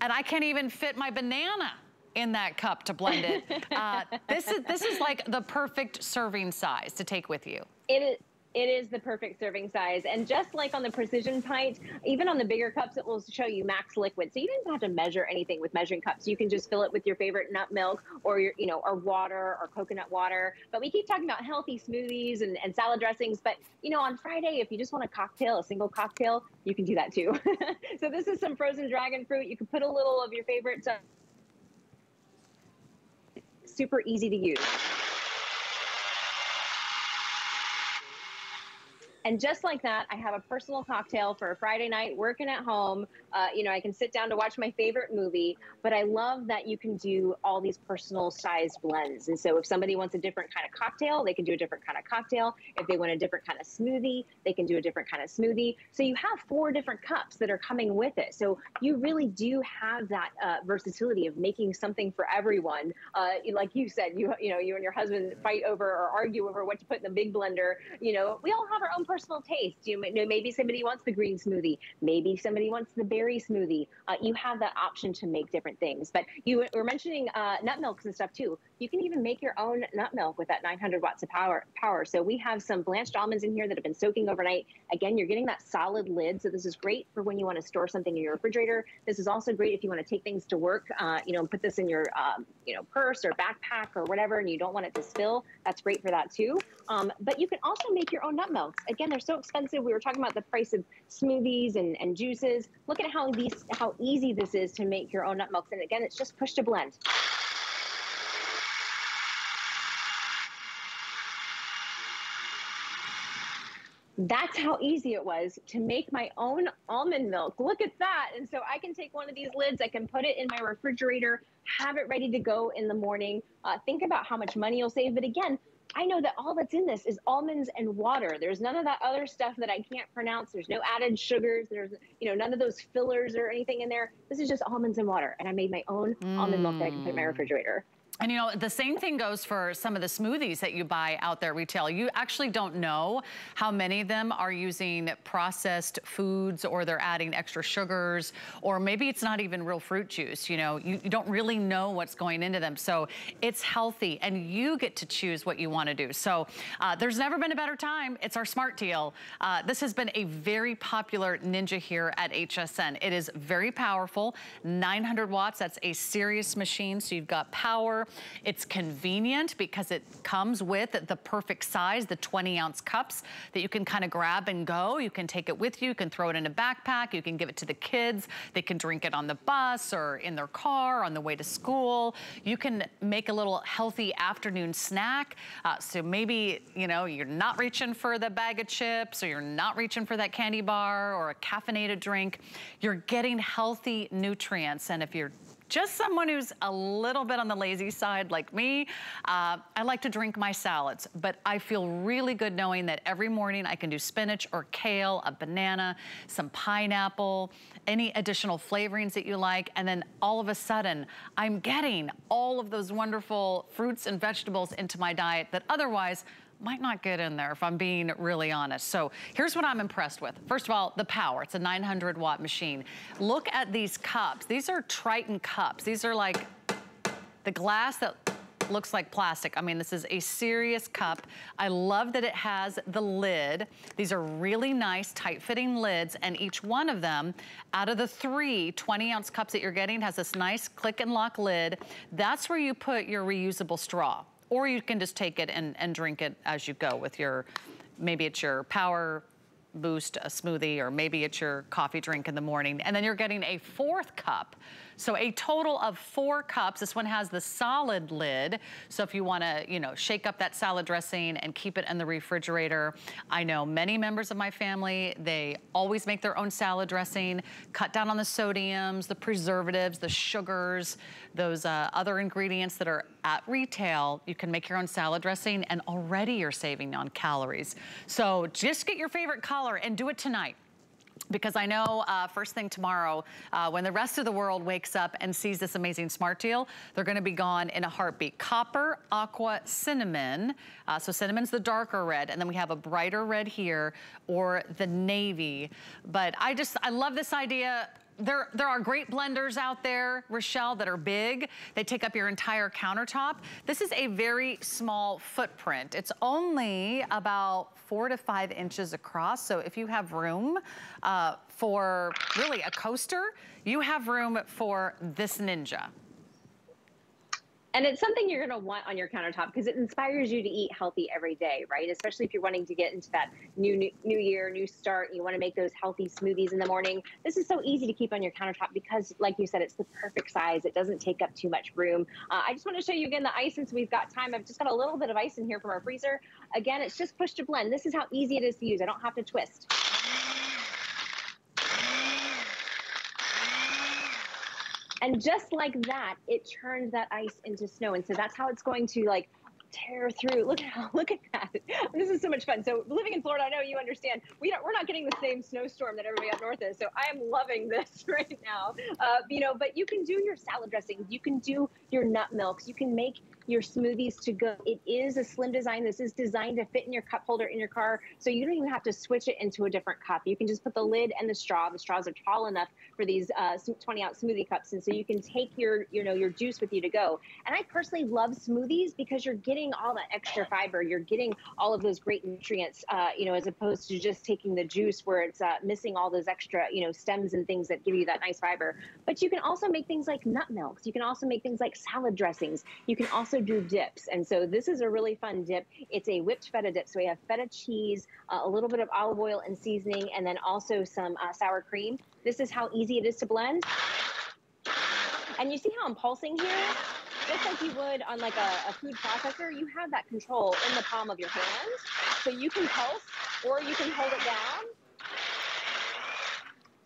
And I can't even fit my banana in that cup to blend it. uh, this is this is like the perfect serving size to take with you.
It is it is the perfect serving size. And just like on the precision pint, even on the bigger cups, it will show you max liquid. So you don't have to measure anything with measuring cups. You can just fill it with your favorite nut milk or your, you know, or water or coconut water. But we keep talking about healthy smoothies and, and salad dressings. But, you know, on Friday, if you just want a cocktail, a single cocktail, you can do that too. so this is some frozen dragon fruit. You can put a little of your favorite. Uh, super easy to use. And just like that, I have a personal cocktail for a Friday night working at home. Uh, you know, I can sit down to watch my favorite movie, but I love that you can do all these personal sized blends. And so if somebody wants a different kind of cocktail, they can do a different kind of cocktail. If they want a different kind of smoothie, they can do a different kind of smoothie. So you have four different cups that are coming with it. So you really do have that uh, versatility of making something for everyone. Uh, like you said, you you know, you and your husband fight over or argue over what to put in the big blender. You know, we all have our own personal taste. You know, maybe somebody wants the green smoothie, maybe somebody wants the berry smoothie. Uh, you have that option to make different things. But you were mentioning uh, nut milks and stuff too. You can even make your own nut milk with that 900 watts of power. Power. So we have some blanched almonds in here that have been soaking overnight. Again, you're getting that solid lid. So this is great for when you want to store something in your refrigerator. This is also great if you want to take things to work. Uh, you know, put this in your um, you know purse or backpack or whatever, and you don't want it to spill. That's great for that too. Um, but you can also make your own nut milks. Again, they're so expensive. We were talking about the price of smoothies and, and juices. Look at how these how easy this is to make your own nut milks. And again, it's just push to blend. That's how easy it was to make my own almond milk. Look at that. And so I can take one of these lids, I can put it in my refrigerator, have it ready to go in the morning. Uh, think about how much money you'll save. But again, I know that all that's in this is almonds and water. There's none of that other stuff that I can't pronounce. There's no added sugars. There's, you know, none of those fillers or anything in there. This is just almonds and water. And I made my own mm. almond milk that I can put in my mm. refrigerator.
And you know, the same thing goes for some of the smoothies that you buy out there retail. You actually don't know how many of them are using processed foods or they're adding extra sugars, or maybe it's not even real fruit juice. You know, you, you don't really know what's going into them. So it's healthy and you get to choose what you want to do. So uh, there's never been a better time. It's our smart deal. Uh, this has been a very popular Ninja here at HSN. It is very powerful, 900 watts. That's a serious machine. So you've got power, it's convenient because it comes with the perfect size, the 20 ounce cups that you can kind of grab and go. You can take it with you. You can throw it in a backpack. You can give it to the kids. They can drink it on the bus or in their car on the way to school. You can make a little healthy afternoon snack. Uh, so maybe, you know, you're not reaching for the bag of chips or you're not reaching for that candy bar or a caffeinated drink. You're getting healthy nutrients. And if you're just someone who's a little bit on the lazy side like me, uh, I like to drink my salads, but I feel really good knowing that every morning I can do spinach or kale, a banana, some pineapple, any additional flavorings that you like, and then all of a sudden, I'm getting all of those wonderful fruits and vegetables into my diet that otherwise might not get in there if I'm being really honest. So here's what I'm impressed with. First of all, the power. It's a 900 watt machine. Look at these cups. These are Tritan cups. These are like the glass that looks like plastic. I mean, this is a serious cup. I love that it has the lid. These are really nice, tight-fitting lids, and each one of them, out of the three 20-ounce cups that you're getting, has this nice click and lock lid. That's where you put your reusable straw or you can just take it and, and drink it as you go with your, maybe it's your power boost a smoothie or maybe it's your coffee drink in the morning. And then you're getting a fourth cup so a total of four cups. This one has the solid lid. So if you wanna, you know, shake up that salad dressing and keep it in the refrigerator. I know many members of my family, they always make their own salad dressing, cut down on the sodiums, the preservatives, the sugars, those uh, other ingredients that are at retail. You can make your own salad dressing and already you're saving on calories. So just get your favorite color and do it tonight because I know uh, first thing tomorrow, uh, when the rest of the world wakes up and sees this amazing smart deal, they're gonna be gone in a heartbeat. Copper, aqua, cinnamon. Uh, so cinnamon's the darker red, and then we have a brighter red here, or the navy. But I just, I love this idea there, there are great blenders out there, Rochelle, that are big. They take up your entire countertop. This is a very small footprint. It's only about four to five inches across. So if you have room uh, for really a coaster, you have room for this Ninja.
And it's something you're going to want on your countertop because it inspires you to eat healthy every day, right? Especially if you're wanting to get into that new, new year, new start. You want to make those healthy smoothies in the morning. This is so easy to keep on your countertop because, like you said, it's the perfect size. It doesn't take up too much room. Uh, I just want to show you again the ice since we've got time. I've just got a little bit of ice in here from our freezer. Again, it's just push to blend. This is how easy it is to use. I don't have to twist. And just like that, it turns that ice into snow. And so that's how it's going to like tear through. Look at how, look at that. This is so much fun. So living in Florida, I know you understand. We don't, we're not getting the same snowstorm that everybody up north is. So I am loving this right now. Uh, you know, but you can do your salad dressings. You can do your nut milks. You can make your smoothies to go. It is a slim design. This is designed to fit in your cup holder in your car. So you don't even have to switch it into a different cup. You can just put the lid and the straw. The straws are tall enough for these uh, 20 ounce smoothie cups. And so you can take your, you know, your juice with you to go. And I personally love smoothies because you're getting all that extra fiber. You're getting all of those great nutrients, uh, you know, as opposed to just taking the juice where it's uh, missing all those extra, you know, stems and things that give you that nice fiber. But you can also make things like nut milks. You can also make things like salad dressings. You can also do dips. And so this is a really fun dip. It's a whipped feta dip. So we have feta cheese, uh, a little bit of olive oil and seasoning, and then also some uh, sour cream. This is how easy it is to blend. And you see how I'm pulsing here? Just like you would on like a, a food processor, you have that control in the palm of your hand. So you can pulse or you can hold it down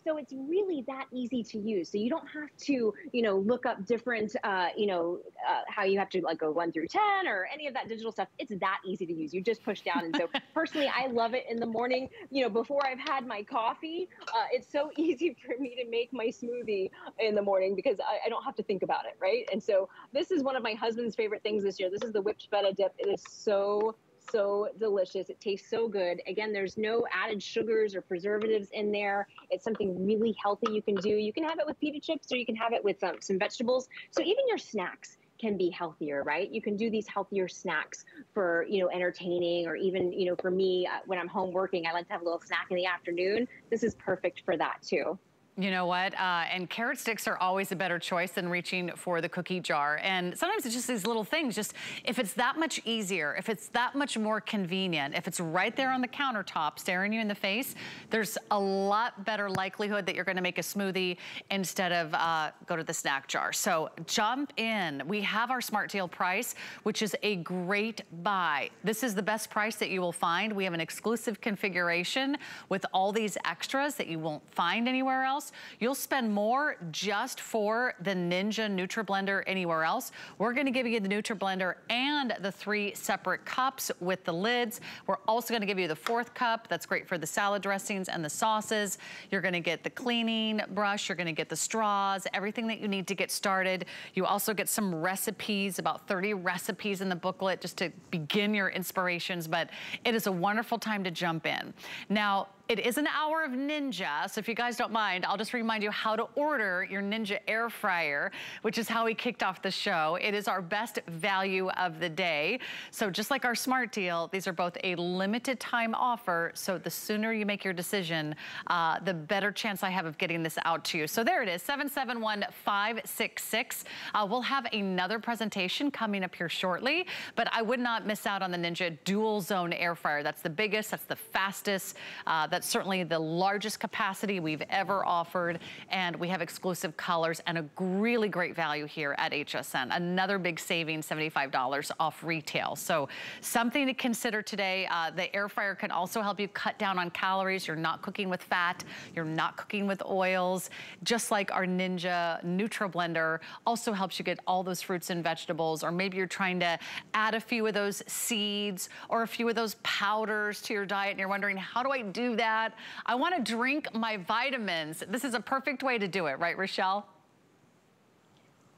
so it's really that easy to use. So you don't have to, you know, look up different, uh, you know, uh, how you have to like go one through 10 or any of that digital stuff. It's that easy to use. You just push down. And so personally, I love it in the morning, you know, before I've had my coffee. Uh, it's so easy for me to make my smoothie in the morning because I, I don't have to think about it. Right. And so this is one of my husband's favorite things this year. This is the whipped feta dip. It is so so delicious. It tastes so good. Again, there's no added sugars or preservatives in there. It's something really healthy you can do. You can have it with pita chips or you can have it with um, some vegetables. So even your snacks can be healthier, right? You can do these healthier snacks for, you know, entertaining or even, you know, for me, uh, when I'm home working, I like to have a little snack in the afternoon. This is perfect for that too.
You know what? Uh, and carrot sticks are always a better choice than reaching for the cookie jar. And sometimes it's just these little things. Just if it's that much easier, if it's that much more convenient, if it's right there on the countertop staring you in the face, there's a lot better likelihood that you're gonna make a smoothie instead of uh, go to the snack jar. So jump in. We have our smart deal price, which is a great buy. This is the best price that you will find. We have an exclusive configuration with all these extras that you won't find anywhere else else. You'll spend more just for the Ninja NutriBlender anywhere else. We're gonna give you the NutriBlender and the three separate cups with the lids. We're also gonna give you the fourth cup. That's great for the salad dressings and the sauces. You're gonna get the cleaning brush. You're gonna get the straws, everything that you need to get started. You also get some recipes, about 30 recipes in the booklet just to begin your inspirations, but it is a wonderful time to jump in. Now, it is an hour of Ninja, so if you guys don't mind, I'll just remind you how to order your Ninja air fryer, which is how we kicked off the show. It is our best value of the day. So just like our smart deal, these are both a limited time offer, so the sooner you make your decision, uh, the better chance I have of getting this out to you. So there it is, 771566. Uh, we'll have another presentation coming up here shortly, but I would not miss out on the Ninja dual zone air fryer. That's the biggest, that's the fastest, uh, that's certainly the largest capacity we've ever offered. And we have exclusive colors and a really great value here at HSN. Another big saving, $75 off retail. So something to consider today. Uh, the air fryer can also help you cut down on calories. You're not cooking with fat. You're not cooking with oils. Just like our Ninja NutriBlender also helps you get all those fruits and vegetables. Or maybe you're trying to add a few of those seeds or a few of those powders to your diet and you're wondering, how do I do that? That. I wanna drink my vitamins. This is a perfect way to do it, right, Rochelle?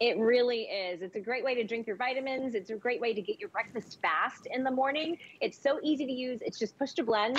It really is. It's a great way to drink your vitamins. It's a great way to get your breakfast fast in the morning. It's so easy to use. It's just push to blend.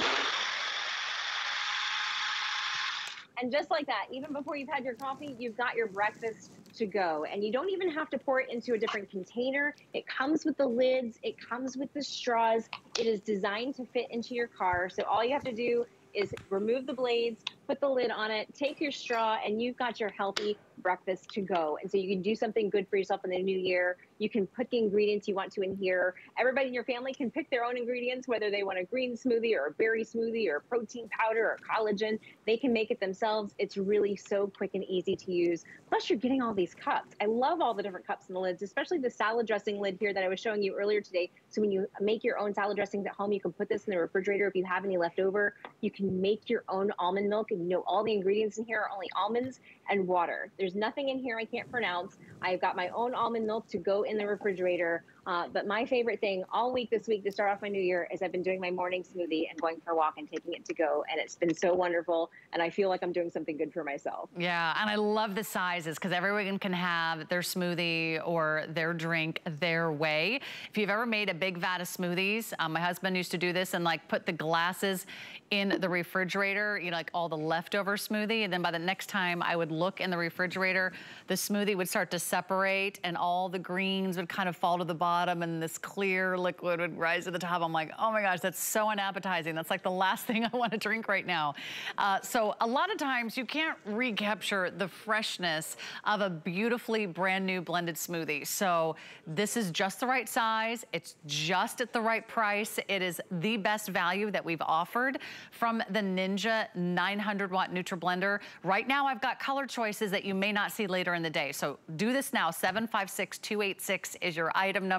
And just like that, even before you've had your coffee, you've got your breakfast to go. And you don't even have to pour it into a different container. It comes with the lids, it comes with the straws. It is designed to fit into your car. So all you have to do is remove the blades, put the lid on it, take your straw, and you've got your healthy breakfast to go. And so you can do something good for yourself in the new year. You can put the ingredients you want to in here. Everybody in your family can pick their own ingredients, whether they want a green smoothie or a berry smoothie or protein powder or collagen. They can make it themselves. It's really so quick and easy to use. Plus, you're getting all these cups. I love all the different cups and the lids, especially the salad dressing lid here that I was showing you earlier today. So when you make your own salad dressings at home, you can put this in the refrigerator if you have any left over. You can make your own almond milk, know all the ingredients in here are only almonds and water. There's nothing in here I can't pronounce. I've got my own almond milk to go in the refrigerator. Uh, but my favorite thing all week this week to start off my new year is I've been doing my morning smoothie and going for a walk and taking it to go. And it's been so wonderful. And I feel like I'm doing something good for myself.
Yeah, and I love the sizes because everyone can have their smoothie or their drink their way. If you've ever made a big vat of smoothies, um, my husband used to do this and like put the glasses in the refrigerator, you know, like all the leftover smoothie. And then by the next time I would look in the refrigerator, the smoothie would start to separate and all the greens would kind of fall to the bottom and this clear liquid would rise to the top. I'm like, oh my gosh, that's so unappetizing. That's like the last thing I want to drink right now. Uh, so a lot of times you can't recapture the freshness of a beautifully brand new blended smoothie. So this is just the right size. It's just at the right price. It is the best value that we've offered from the Ninja 900 watt NutriBlender. Right now I've got color choices that you may not see later in the day. So do this now, 756286 is your item number,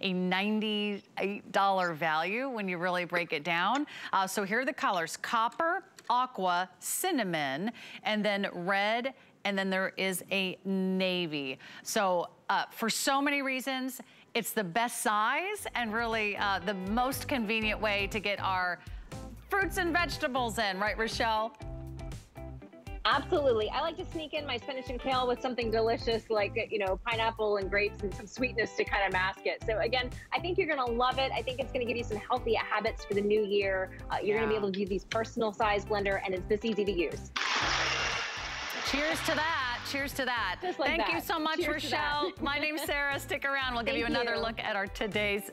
a $98 value when you really break it down. Uh, so here are the colors, copper, aqua, cinnamon, and then red, and then there is a navy. So uh, for so many reasons, it's the best size and really uh, the most convenient way to get our fruits and vegetables in, right, Rochelle?
Absolutely. I like to sneak in my spinach and kale with something delicious like, you know, pineapple and grapes and some sweetness to kind of mask it. So again, I think you're going to love it. I think it's going to give you some healthy habits for the new year. Uh, you're yeah. going to be able to do these personal size blender and it's this easy to use.
Cheers to that. Cheers to that.
Like
Thank
that.
you so much,
Cheers
Rochelle. My name's Sarah. Stick around. We'll give
Thank
you another
you.
look at our today's